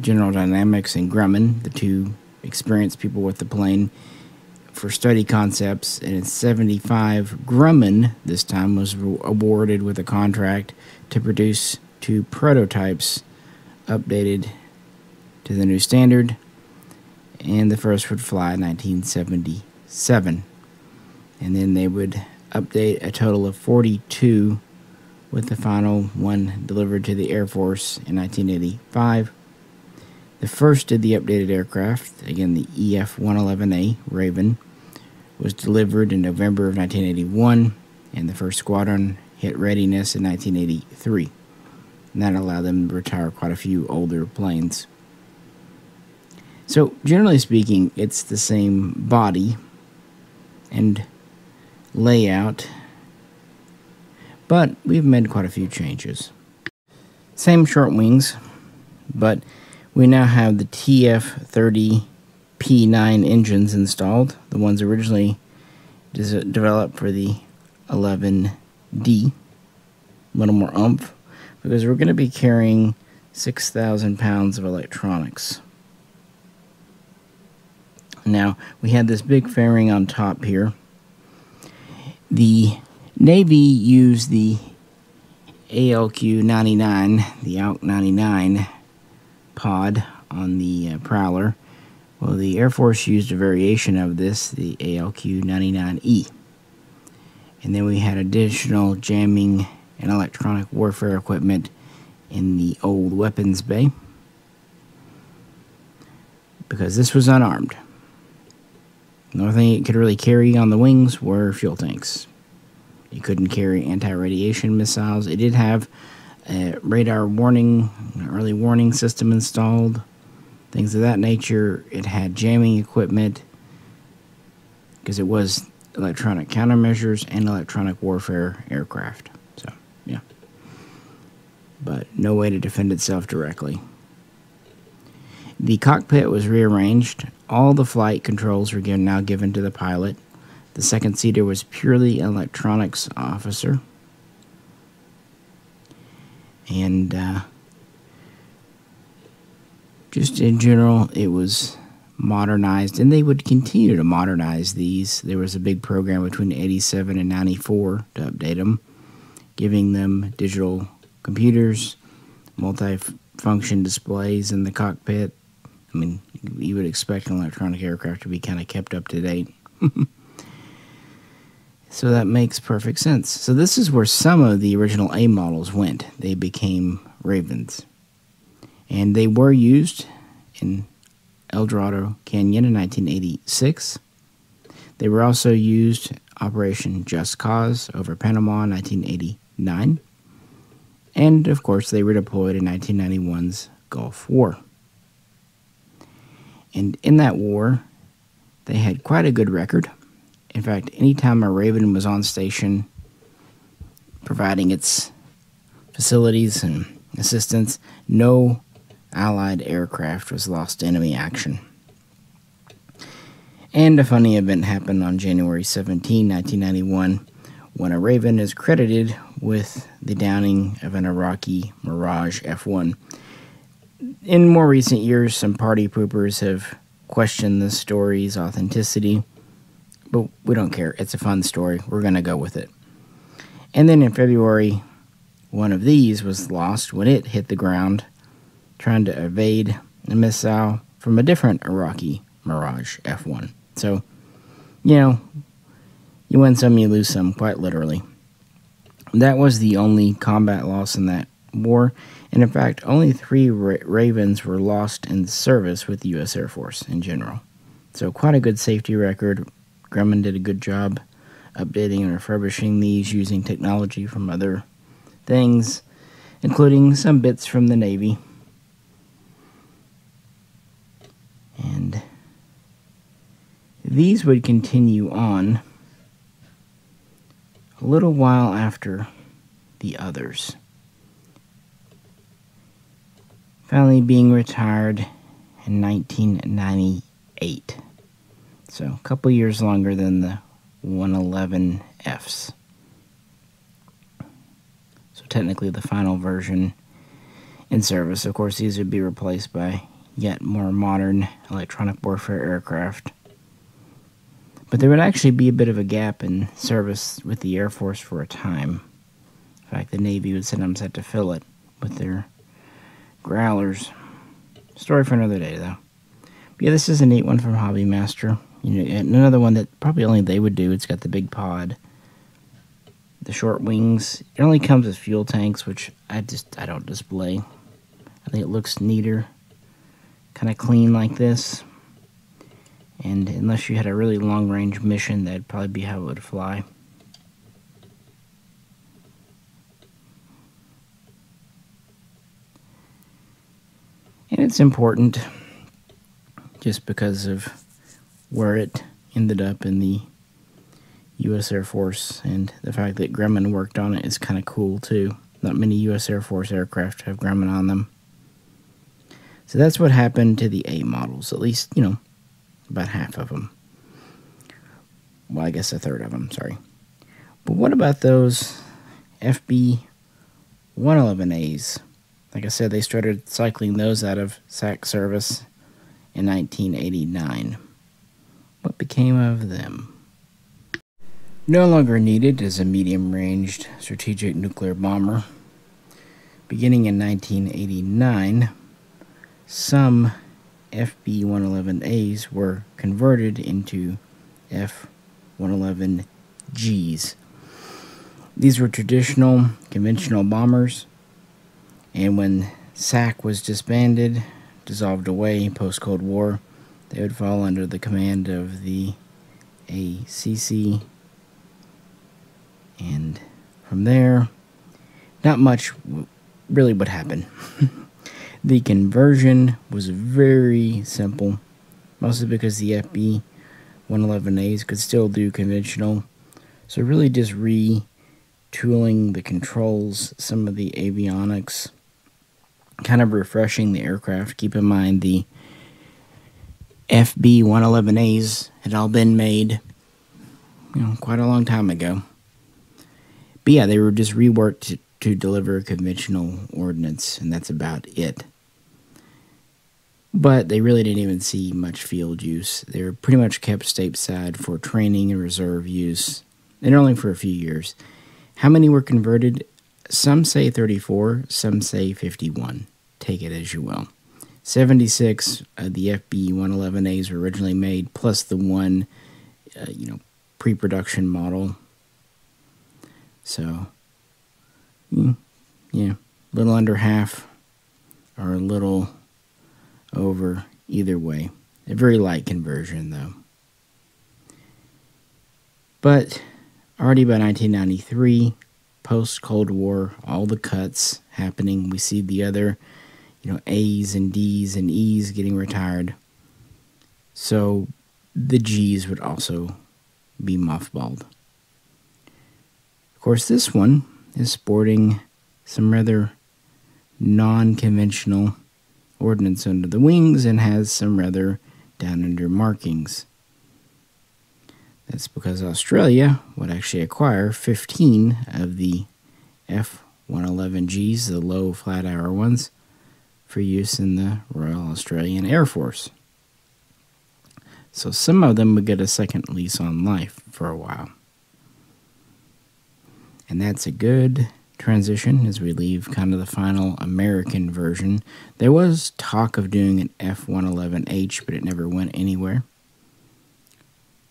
General Dynamics and Grumman, the two experienced people with the plane, for study concepts. And in 75, Grumman, this time, was awarded with a contract to produce two prototypes updated to the new standard. And the first would fly in 1977. And then they would update a total of 42 with the final one delivered to the Air Force in 1985. The first of the updated aircraft, again the EF 111A Raven, was delivered in November of 1981, and the first squadron hit readiness in 1983. And that allowed them to retire quite a few older planes. So, generally speaking, it's the same body and layout but we've made quite a few changes. Same short wings, but we now have the TF30P9 engines installed, the ones originally developed for the 11D. A little more umph, because we're going to be carrying 6,000 pounds of electronics. Now, we had this big fairing on top here. The Navy used the ALQ 99, the ALQ 99 pod on the uh, Prowler. Well, the Air Force used a variation of this, the ALQ 99E. And then we had additional jamming and electronic warfare equipment in the old weapons bay because this was unarmed. The only thing it could really carry on the wings were fuel tanks. It couldn't carry anti radiation missiles. It did have a radar warning, early warning system installed, things of that nature. It had jamming equipment because it was electronic countermeasures and electronic warfare aircraft. So, yeah. But no way to defend itself directly. The cockpit was rearranged. All the flight controls were given, now given to the pilot. The second seater was purely electronics officer. And uh, just in general, it was modernized, and they would continue to modernize these. There was a big program between 87 and 94 to update them, giving them digital computers, multi-function displays in the cockpit. I mean, you would expect an electronic aircraft to be kind of kept up to date. so that makes perfect sense. So this is where some of the original A models went. They became Ravens. And they were used in El Dorado Canyon in 1986. They were also used Operation Just Cause over Panama in 1989. And of course, they were deployed in 1991's Gulf War. And in that war, they had quite a good record. In fact, anytime a Raven was on station providing its facilities and assistance, no Allied aircraft was lost to enemy action. And a funny event happened on January 17, 1991, when a Raven is credited with the downing of an Iraqi Mirage F 1. In more recent years, some party poopers have questioned the story's authenticity, but we don't care. It's a fun story. We're going to go with it. And then in February, one of these was lost when it hit the ground trying to evade a missile from a different Iraqi Mirage F 1. So, you know, you win some, you lose some, quite literally. That was the only combat loss in that war, and in fact, only three Ra- Ravens were lost in service with the U.S. Air Force in general. So, quite a good safety record. Grumman did a good job updating and refurbishing these using technology from other things, including some bits from the Navy. And these would continue on a little while after the others. Finally being retired in 1998. So a couple years longer than the 111Fs. So technically the final version in service. Of course, these would be replaced by yet more modern electronic warfare aircraft. But there would actually be a bit of a gap in service with the Air Force for a time. In fact, the Navy would sometimes have to fill it with their growlers. Story for another day, though. But yeah, this is a neat one from Hobby Master. You know, another one that probably only they would do. It's got the big pod, the short wings. It only comes with fuel tanks, which I just I don't display. I think it looks neater kind of clean like this. And unless you had a really long range mission, that'd probably be how it would fly. And it's important just because of where it ended up in the U.S. Air Force and the fact that Grumman worked on it is kind of cool too. Not many U.S. Air Force aircraft have Grumman on them. So that's what happened to the A models, at least, you know, about half of them. Well, I guess a third of them, sorry. But what about those FB 111As? Like I said, they started cycling those out of SAC service in 1989. What became of them? No longer needed as a medium ranged strategic nuclear bomber. Beginning in 1989, some FB 111As were converted into F 111Gs. These were traditional conventional bombers, And when SAC was disbanded, dissolved away post Cold War, they would fall under the command of the ACC. And from there, not much really would happen. the conversion was very simple, mostly because the FB 111As could still do conventional. So, really, just retooling the controls, some of the avionics, kind of refreshing the aircraft. Keep in mind the FB 111As had all been made, you know, quite a long time ago. But yeah, they were just reworked to, to deliver conventional ordnance, and that's about it. But they really didn't even see much field use. They were pretty much kept stateside for training and reserve use, and only for a few years. How many were converted? Some say 34, some say 51. Take it as you will. 76 uh, the FB 111As were originally made, plus the one, uh, you know, pre-production model. So, mm, yeah, a little under half, or a little over either way. A very light conversion, though. But already by 1993, post Cold War, all the cuts happening. We see the other, you know, A's and D's and E's getting retired. So the G's would also be mothballed. Of course, this one is sporting some rather non conventional ordnance under the wings and has some rather down under markings. That's because Australia would actually acquire 15 of the F 111Gs, the low flat hour ones, for use in the Royal Australian Air Force. So some of them would get a second lease on life for a while. And that's a good transition as we leave kind of the final American version. There was talk of doing an F 111H, but it never went anywhere.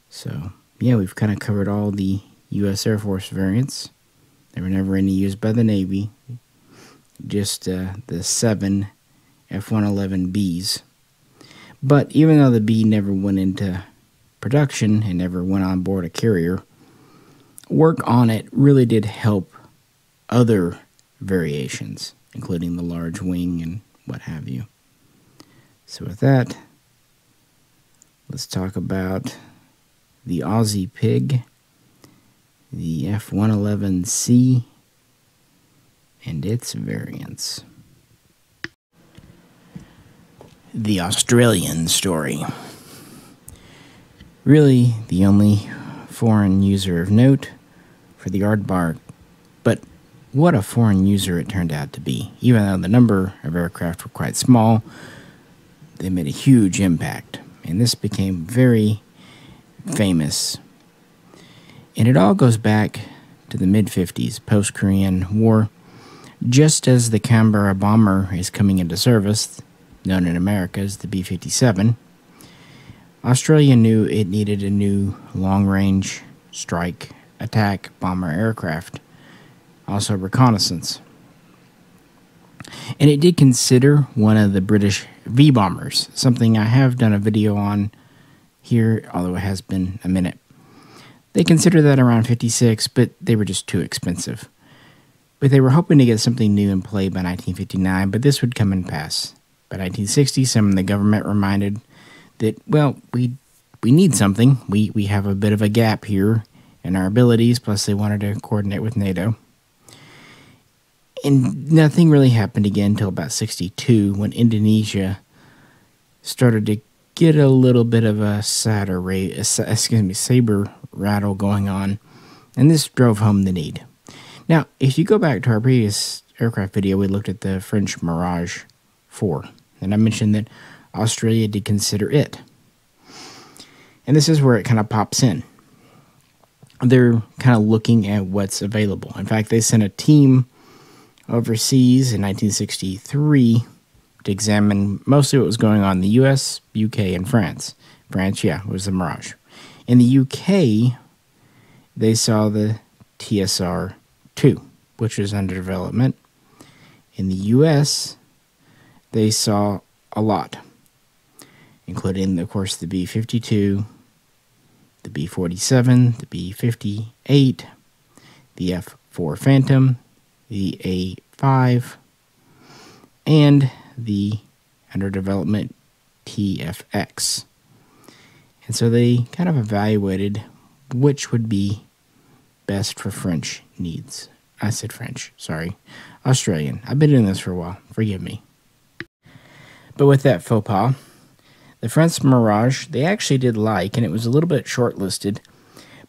So yeah, we've kind of covered all the U.S. Air Force variants. They were never any used by the Navy. Just uh, the seven F-111Bs. But even though the B never went into production and never went on board a carrier, work on it really did help other variations, including the large wing and what have you. So with that, let's talk about the Aussie Pig, the F 111C, and its variants. The Australian story. Really, the only foreign user of note for the Aardvark, but what a foreign user it turned out to be. Even though the number of aircraft were quite small, they made a huge impact, and this became very famous. And it all goes back to the mid 50s, post Korean War. Just as the Canberra bomber is coming into service, known in America as the B 57, Australia knew it needed a new long range strike attack bomber aircraft, also reconnaissance. And it did consider one of the British V bombers, something I have done a video on here, although it has been a minute. They considered that around 56, but they were just too expensive. But they were hoping to get something new in play by 1959, but this would come and pass. By 1960, some of the government reminded that, well, we we need something. We we have a bit of a gap here in our abilities, plus they wanted to coordinate with NATO. And nothing really happened again until about 62 when Indonesia started to get a little bit of a sadder excuse me, saber rattle going on, and this drove home the need. Now, if you go back to our previous aircraft video, we looked at the French Mirage 4, and I mentioned that Australia did consider it. And this is where it kind of pops in. They're kind of looking at what's available. In fact, they sent a team overseas in 1963 to examine mostly what was going on in the US, UK, and France. France, yeah, was the Mirage. In the UK, they saw the TSR 2, which was under development. In the US, they saw a lot, including, of course, the B 52, the B 47, the B 58, the F 4 Phantom, the A 5, and the under development TFX. And so they kind of evaluated which would be best for French needs. I said French, sorry. Australian. I've been doing this for a while. Forgive me. But with that faux pas, the French Mirage, they actually did like, and it was a little bit shortlisted,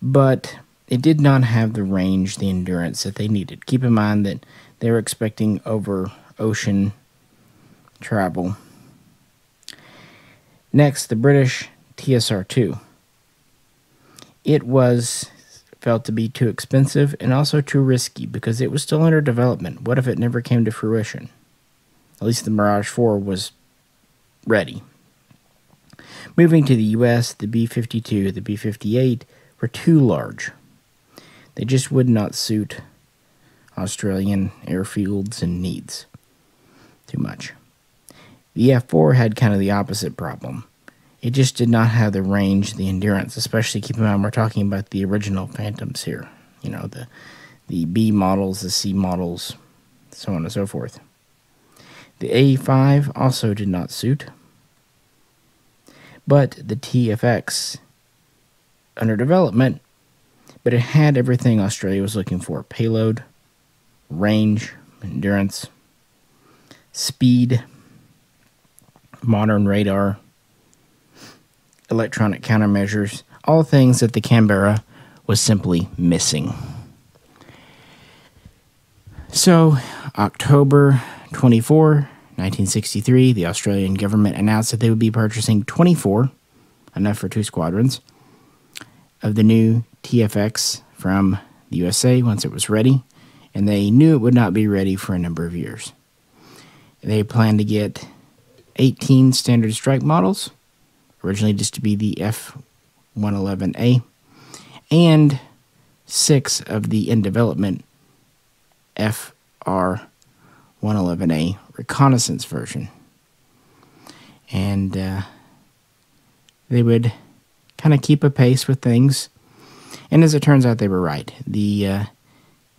but it did not have the range, the endurance that they needed. Keep in mind that they were expecting over ocean travel. Next, the British TSR 2. It was felt to be too expensive and also too risky because it was still under development. What if it never came to fruition? At least the Mirage 4 was ready. Moving to the US, the B 52, the B 58 were too large. They just would not suit Australian airfields and needs too much. The F 4 had kind of the opposite problem it just did not have the range, the endurance, especially keep in mind we're talking about the original Phantoms here. You know, the the B models, the C models, so on and so forth. The A5 also did not suit, but the TFX under development, but it had everything Australia was looking for payload, range, endurance, speed, modern radar electronic countermeasures, all things that the Canberra was simply missing. So, October 24, 1963, the Australian government announced that they would be purchasing 24, enough for two squadrons, of the new TFX from the USA once it was ready, and they knew it would not be ready for a number of years. They planned to get 18 standard strike models originally just to be the F111A, and six of the in development FR111A reconnaissance version. And uh, they would kind of keep a pace with things. And as it turns out, they were right. The uh,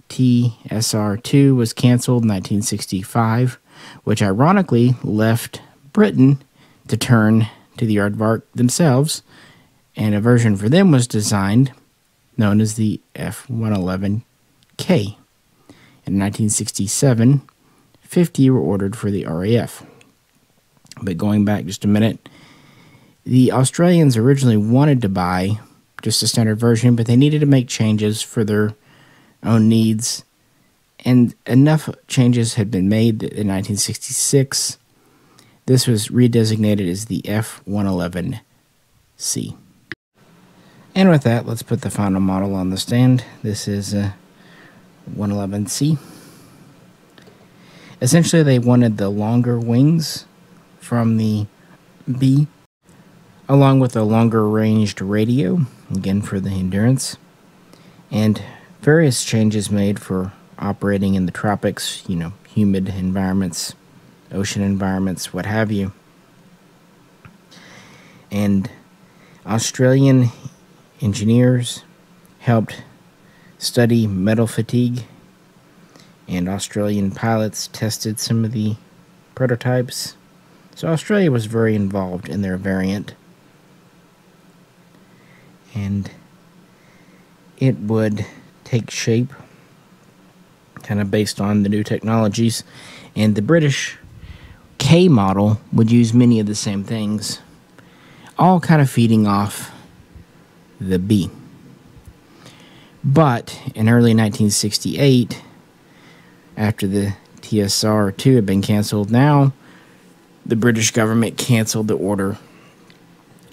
TSR 2 was canceled in 1965, which ironically left Britain to turn to the aardvark themselves, and a version for them was designed known as the F-111K. In 1967, 50 were ordered for the RAF. But going back just a minute, the Australians originally wanted to buy just a standard version, but they needed to make changes for their own needs. And enough changes had been made in 1966 this was redesignated as the F111C. And with that, let's put the final model on the stand. This is uh, a 111C. Essentially, they wanted the longer wings from the B, along with a longer ranged radio, again for the endurance, and various changes made for operating in the tropics, you know, humid environments, ocean environments, what have you. And Australian engineers helped study metal fatigue, and Australian pilots tested some of the prototypes. So Australia was very involved in their variant. And it would take shape kind of based on the new technologies. And the British K model would use many of the same things, all kind of feeding off the B. But in early 1968, after the TSR 2 had been canceled, now the British government canceled the order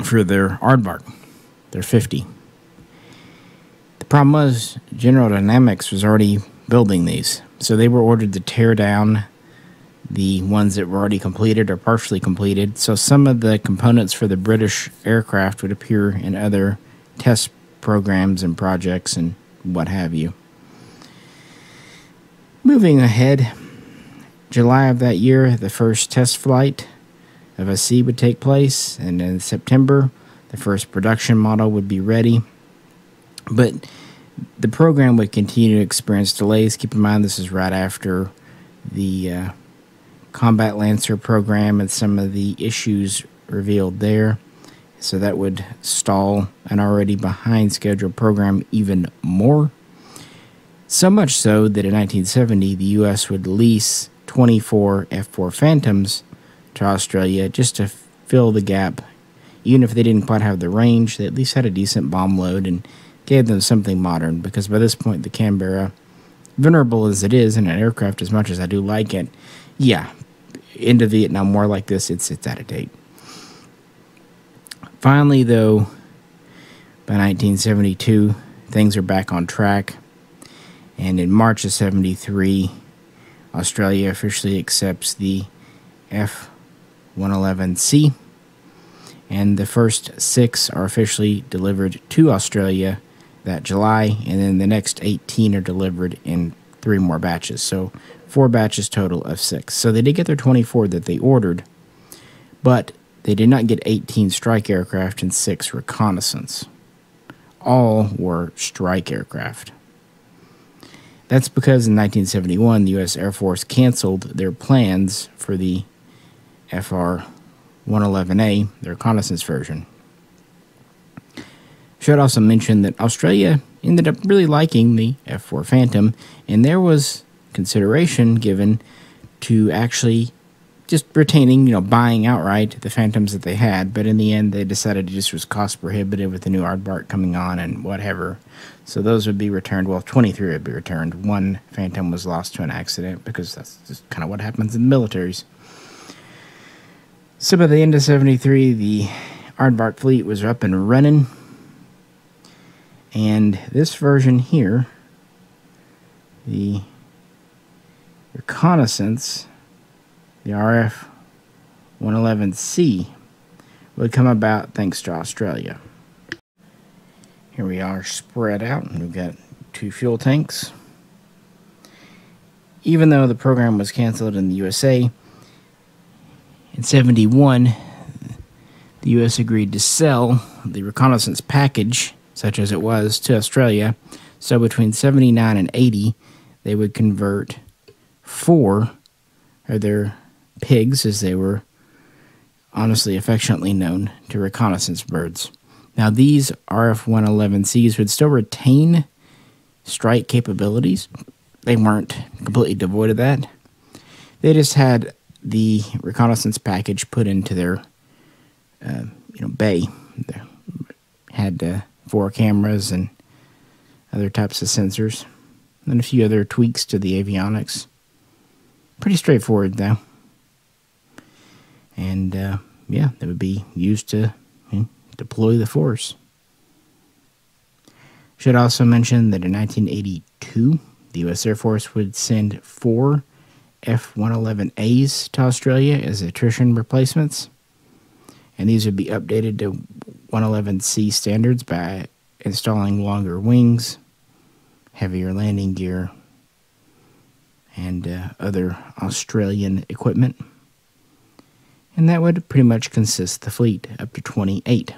for their aardvark, their 50. The problem was General Dynamics was already building these, so they were ordered to tear down the ones that were already completed or partially completed. So some of the components for the British aircraft would appear in other test programs and projects and what have you. Moving ahead, July of that year, the first test flight of a C would take place, and in September, the first production model would be ready. But the program would continue to experience delays. Keep in mind, this is right after the uh, Combat Lancer program and some of the issues revealed there. So that would stall an already behind schedule program even more. So much so that in 1970, the U.S. would lease 24 F 4 Phantoms to Australia just to fill the gap. Even if they didn't quite have the range, they at least had a decent bomb load and gave them something modern because by this point, the Canberra, venerable as it is in an aircraft, as much as I do like it, yeah, into Vietnam War like this, it's, it's out of date. Finally, though, by 1972, things are back on track. And in March of 73, Australia officially accepts the F 111C. And the first six are officially delivered to Australia that July, and then the next 18 are delivered in three more batches. So, four batches total of six. So, they did get their 24 that they ordered, but they did not get 18 strike aircraft and six reconnaissance. All were strike aircraft. That's because in 1971, the U.S. Air Force canceled their plans for the FR 111A, the reconnaissance version. Should also mention that Australia ended up really liking the F 4 Phantom, and there was consideration given to actually just retaining, you know, buying outright the Phantoms that they had, but in the end, they decided it just was cost prohibitive with the new aardvark coming on and whatever. So those would be returned. Well, 23 would be returned. One Phantom was lost to an accident because that's just kind of what happens in the militaries. So by the end of 73, the aardvark fleet was up and running. And this version here, the reconnaissance the RF 111C would come about thanks to Australia. Here we are spread out, and we've got two fuel tanks. Even though the program was canceled in the USA, in 71, the US agreed to sell the reconnaissance package, such as it was, to Australia. So between 79 and 80, they would convert four of their pigs, as they were honestly affectionately known, to reconnaissance birds. Now, these RF 111Cs would still retain strike capabilities. They weren't completely devoid of that. They just had the reconnaissance package put into their uh, you know bay. They had uh, four cameras and other types of sensors, and a few other tweaks to the avionics. Pretty straightforward, though and uh, yeah, they would be used to you know, deploy the force. Should also mention that in 1982, the U.S. Air Force would send four F 111As to Australia as attrition replacements, and these would be updated to 111C standards by installing longer wings, heavier landing gear, and uh, other Australian equipment and that would pretty much consist the fleet, up to 28.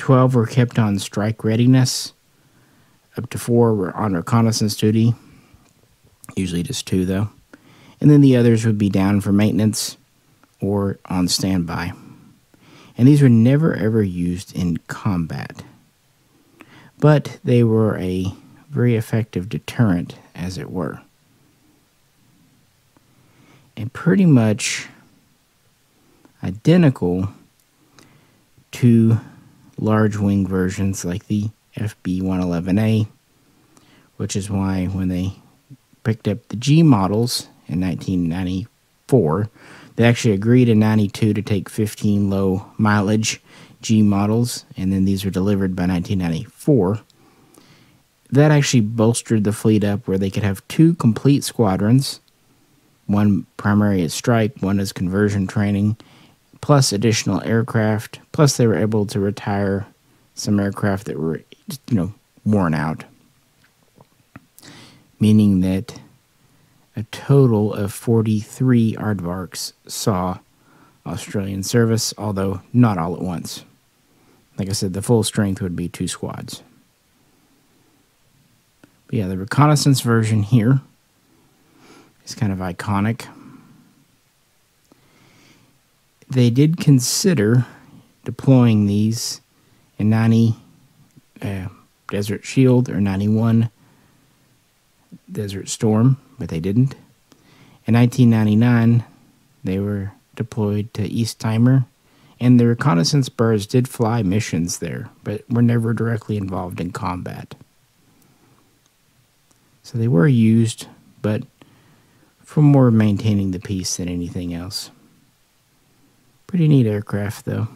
12 were kept on strike readiness, up to 4 were on reconnaissance duty, usually just 2 though, and then the others would be down for maintenance or on standby. And these were never ever used in combat, but they were a very effective deterrent, as it were. And pretty much identical to large wing versions like the FB 111A, which is why when they picked up the G models in 1994, they actually agreed in 92 to take 15 low mileage G models, and then these were delivered by 1994. That actually bolstered the fleet up where they could have two complete squadrons one primary is strike, one is conversion training, plus additional aircraft. Plus, they were able to retire some aircraft that were, you know, worn out. Meaning that a total of 43 aardvarks saw Australian service, although not all at once. Like I said, the full strength would be two squads. But yeah, the reconnaissance version here is kind of iconic. They did consider deploying these in 90 uh, Desert Shield or 91 Desert Storm, but they didn't. In 1999, they were deployed to East Timor, and the reconnaissance birds did fly missions there, but were never directly involved in combat. So they were used, but for more maintaining the peace than anything else. Pretty neat aircraft, though.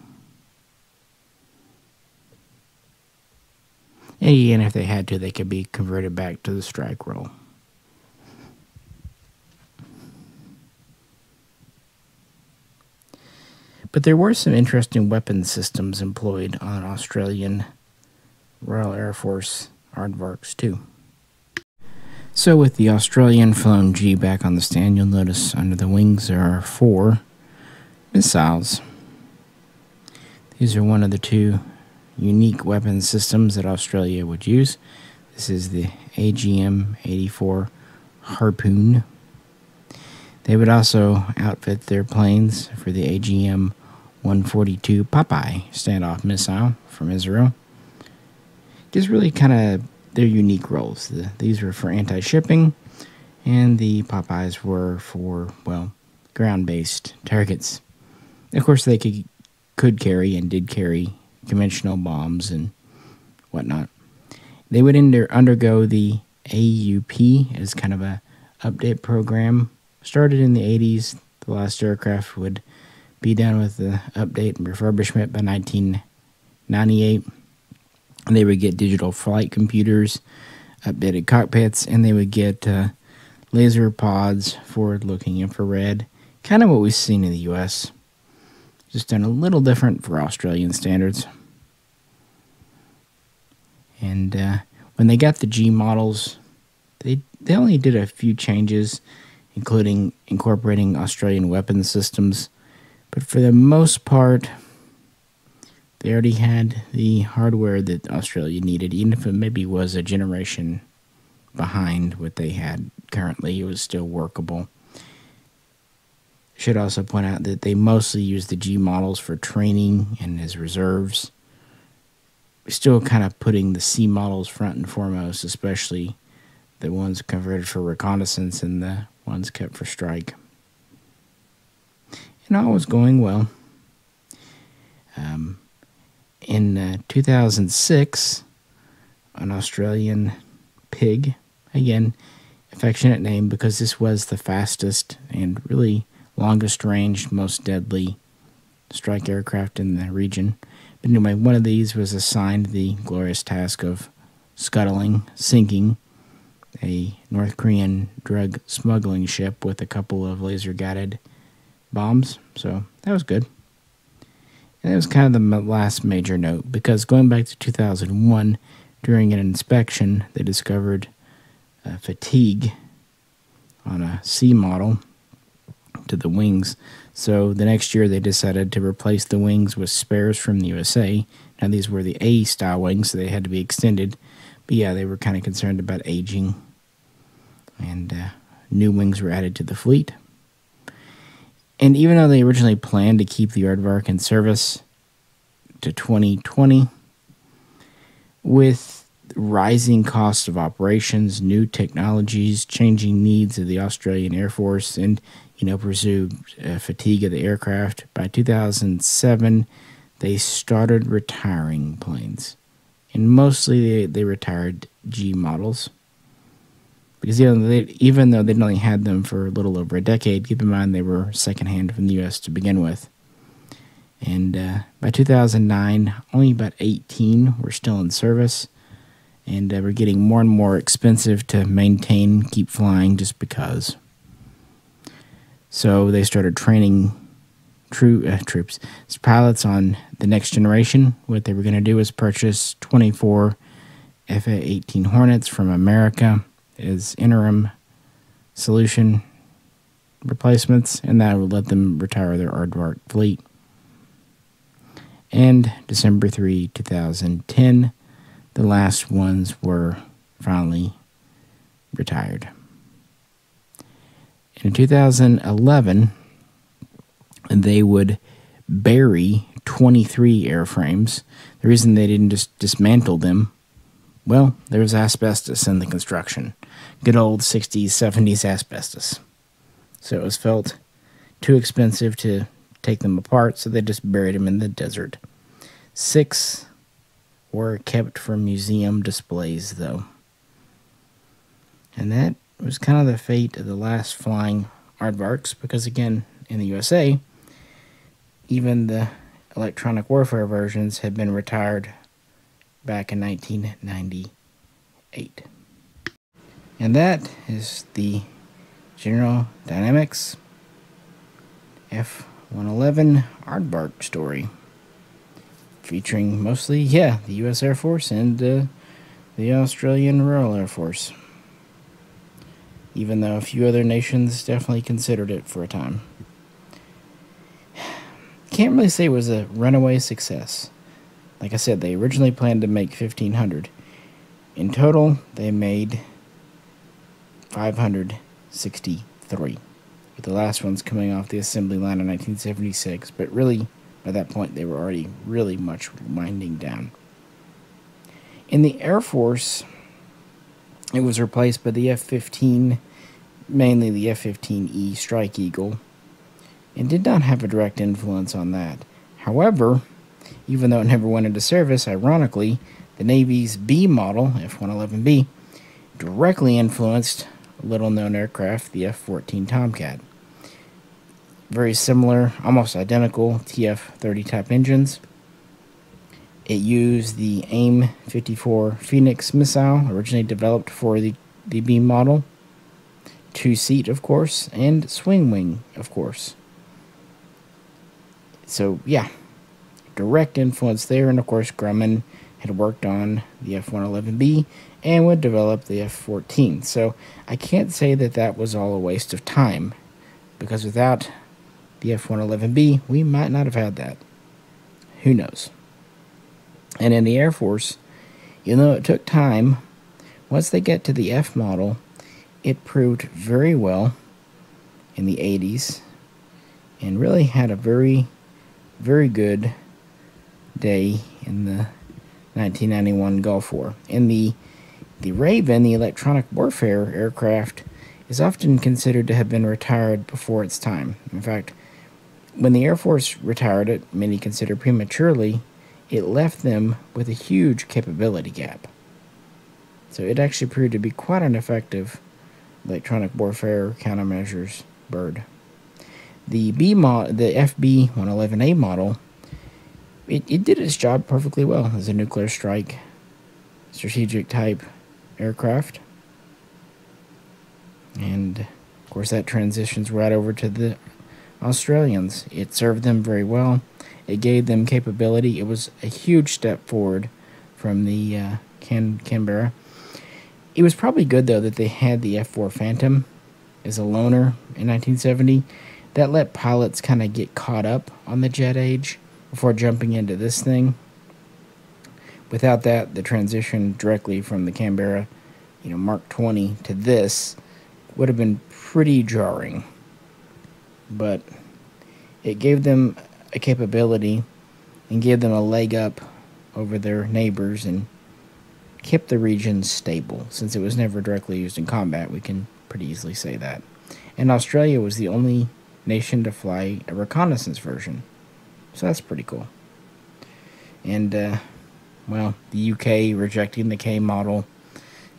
And again, if they had to, they could be converted back to the strike role. But there were some interesting weapon systems employed on Australian Royal Air Force aardvarks too. So with the Australian Flown G back on the stand, you'll notice under the wings there are four missiles. These are one of the two unique weapon systems that Australia would use. This is the AGM 84 Harpoon. They would also outfit their planes for the AGM 142 Popeye standoff missile from Israel. Just really kind of their unique roles. The, these were for anti shipping, and the Popeyes were for, well, ground based targets. Of course, they could, could carry and did carry conventional bombs and whatnot. They would under, undergo the AUP as kind of a update program. Started in the 80s. The last aircraft would be done with the update and refurbishment by 1998. And they would get digital flight computers, updated cockpits, and they would get uh, laser pods, forward looking infrared, kind of what we've seen in the US. Just done a little different for Australian standards. And uh, when they got the G models, they, they only did a few changes, including incorporating Australian weapon systems but for the most part, they already had the hardware that Australia needed, even if it maybe was a generation behind what they had currently, it was still workable. Should also point out that they mostly use the G models for training and as reserves. Still kind of putting the C models front and foremost, especially the ones converted for reconnaissance and the ones kept for strike and all was going well. Um, in uh, 2006, an Australian pig, again, affectionate name because this was the fastest and really longest range, most deadly strike aircraft in the region. But anyway, one of these was assigned the glorious task of scuttling, sinking a North Korean drug smuggling ship with a couple of laser guided bombs. So that was good. And it was kind of the last major note because going back to 2001, during an inspection, they discovered fatigue on a C model to the wings. So the next year, they decided to replace the wings with spares from the USA. Now, these were the A style wings, so they had to be extended. But yeah, they were kind of concerned about aging. And uh, new wings were added to the fleet. And even though they originally planned to keep the Aardvark in service to 2020, with rising costs of operations, new technologies, changing needs of the Australian Air Force, and you know presumed uh, fatigue of the aircraft, by 2007 they started retiring planes, and mostly they, they retired G models because you know, they, even though they'd only had them for a little over a decade, keep in mind they were secondhand from the U.S. to begin with. And uh, by 2009, only about 18 were still in service, and uh, were getting more and more expensive to maintain, keep flying, just because. So they started training true uh, troops, pilots on the next generation. What they were going to do was purchase 24 FA-18 Hornets from America as interim solution replacements, and that would let them retire their aardvark fleet. And December 3, 2010, the last ones were finally retired. In 2011, they would bury 23 airframes. The reason they didn't just dismantle them, well, there was asbestos in the construction. Good old 60s, 70s asbestos. So it was felt too expensive to take them apart, so they just buried them in the desert. Six were kept for museum displays, though. And that was kind of the fate of the last flying aardvarks, because again, in the USA, even the electronic warfare versions had been retired back in 1998. And that is the General Dynamics F-111 Aardvark story. Featuring mostly, yeah, the U.S. Air Force and uh, the Australian Royal Air Force. Even though a few other nations definitely considered it for a time. Can't really say it was a runaway success. Like I said, they originally planned to make 1,500. In total, they made 563, with the last ones coming off the assembly line in 1976, but really, by that point, they were already really much winding down. In the Air Force, it was replaced by the F 15, mainly the F 15E Strike Eagle, and did not have a direct influence on that. However, even though it never went into service, ironically, the Navy's B model, F 111B, directly influenced a little known aircraft, the F 14 Tomcat. Very similar, almost identical TF 30 type engines. It used the AIM 54 Phoenix missile, originally developed for the, the B model. Two seat, of course, and swing wing, of course. So, yeah, direct influence there. And of course, Grumman had worked on the F 111B and would develop the F 14. So I can't say that that was all a waste of time because without the F 111B, we might not have had that. Who knows? And in the Air Force, even though it took time, once they get to the F model, it proved very well in the 80s and really had a very, very good day in the 1991 Gulf War. In the the Raven, the electronic warfare aircraft, is often considered to have been retired before its time. In fact, when the Air Force retired it, many consider prematurely, it left them with a huge capability gap. So it actually proved to be quite an effective electronic warfare countermeasures bird. The B mod, the FB 111A model, it, it did its job perfectly well as a nuclear strike strategic type aircraft. And of course, that transitions right over to the Australians. It served them very well. It gave them capability. It was a huge step forward from the uh, Can- Canberra. It was probably good though that they had the F4 Phantom as a loaner in 1970. That let pilots kind of get caught up on the jet age before jumping into this thing. Without that, the transition directly from the Canberra, you know, Mark 20 to this would have been pretty jarring. But it gave them a capability and gave them a leg up over their neighbors and kept the region stable. Since it was never directly used in combat, we can pretty easily say that. And Australia was the only nation to fly a reconnaissance version. So that's pretty cool. And uh, well, the UK rejecting the K model.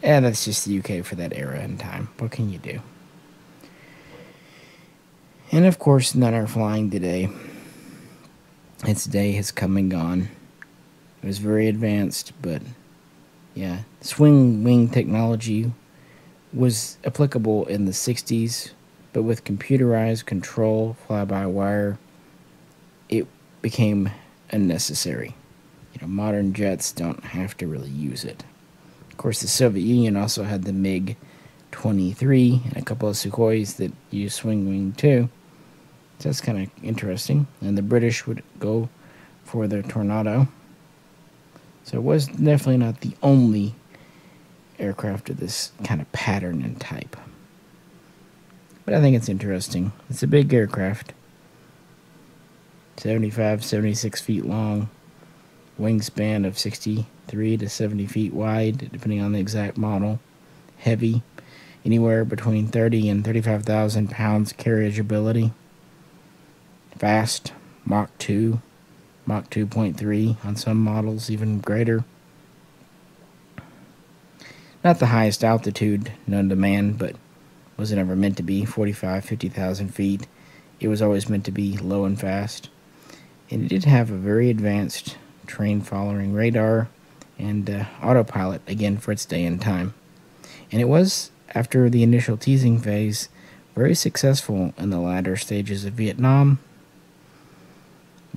And yeah, that's just the UK for that era and time. What can you do? And of course, none are flying today. Its day has come and gone. It was very advanced, but yeah, swing wing technology was applicable in the 60s, but with computerized control, fly by wire, it became unnecessary you know, modern jets don't have to really use it. Of course, the Soviet Union also had the MiG 23 and a couple of Sukhois that use swing wing too. So that's kind of interesting. And the British would go for their Tornado. So it was definitely not the only aircraft of this kind of pattern and type. But I think it's interesting. It's a big aircraft. 75, 76 feet long. Wingspan of 63 to 70 feet wide, depending on the exact model. Heavy. Anywhere between 30 and 35,000 pounds carriage ability. Fast. Mach 2. Mach 2.3 on some models, even greater. Not the highest altitude known to man, but wasn't ever meant to be 45, 50,000 feet. It was always meant to be low and fast. And it did have a very advanced terrain following radar and uh, autopilot, again, for its day and time. And it was, after the initial teasing phase, very successful in the latter stages of Vietnam,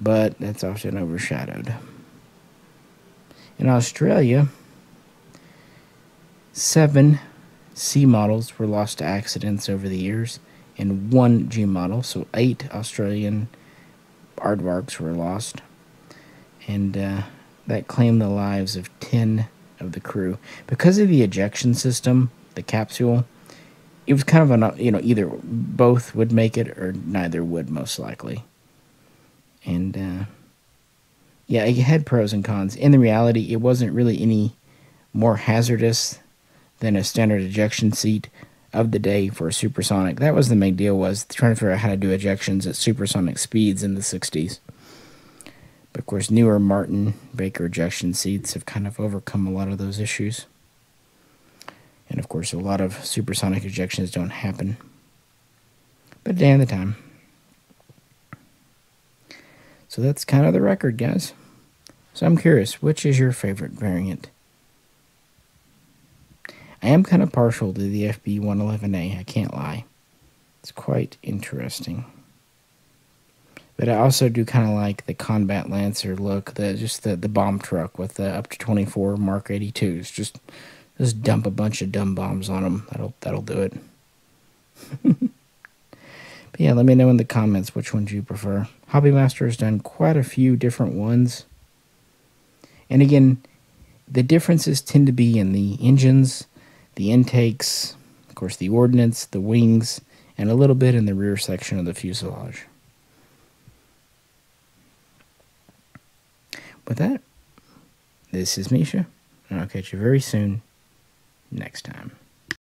but that's often overshadowed. In Australia, Seven C models were lost to accidents over the years, and one G model, so eight Australian aardvarks were lost, and uh, that claimed the lives of 10 of the crew. Because of the ejection system, the capsule, it was kind of a, you know, either both would make it or neither would, most likely. And, uh, yeah, it had pros and cons. In the reality, it wasn't really any more hazardous than a standard ejection seat of the day for a supersonic. That was the main deal was trying to figure out how to do ejections at supersonic speeds in the 60s. But of course, newer Martin Baker ejection seats have kind of overcome a lot of those issues. And of course, a lot of supersonic ejections don't happen. But day and the time. So that's kind of the record, guys. So I'm curious, which is your favorite variant? I am kind of partial to the FB 111A, I can't lie. It's quite interesting. But I also do kind of like the Combat Lancer look, the just the, the bomb truck with the up to 24 Mark 82s. Just just dump a bunch of dumb bombs on them. That'll that'll do it. but yeah, let me know in the comments which ones you prefer. Hobby Master has done quite a few different ones. And again, the differences tend to be in the engines, the intakes, of course, the ordnance, the wings, and a little bit in the rear section of the fuselage. With that, this is Misha, and I'll catch you very soon next time.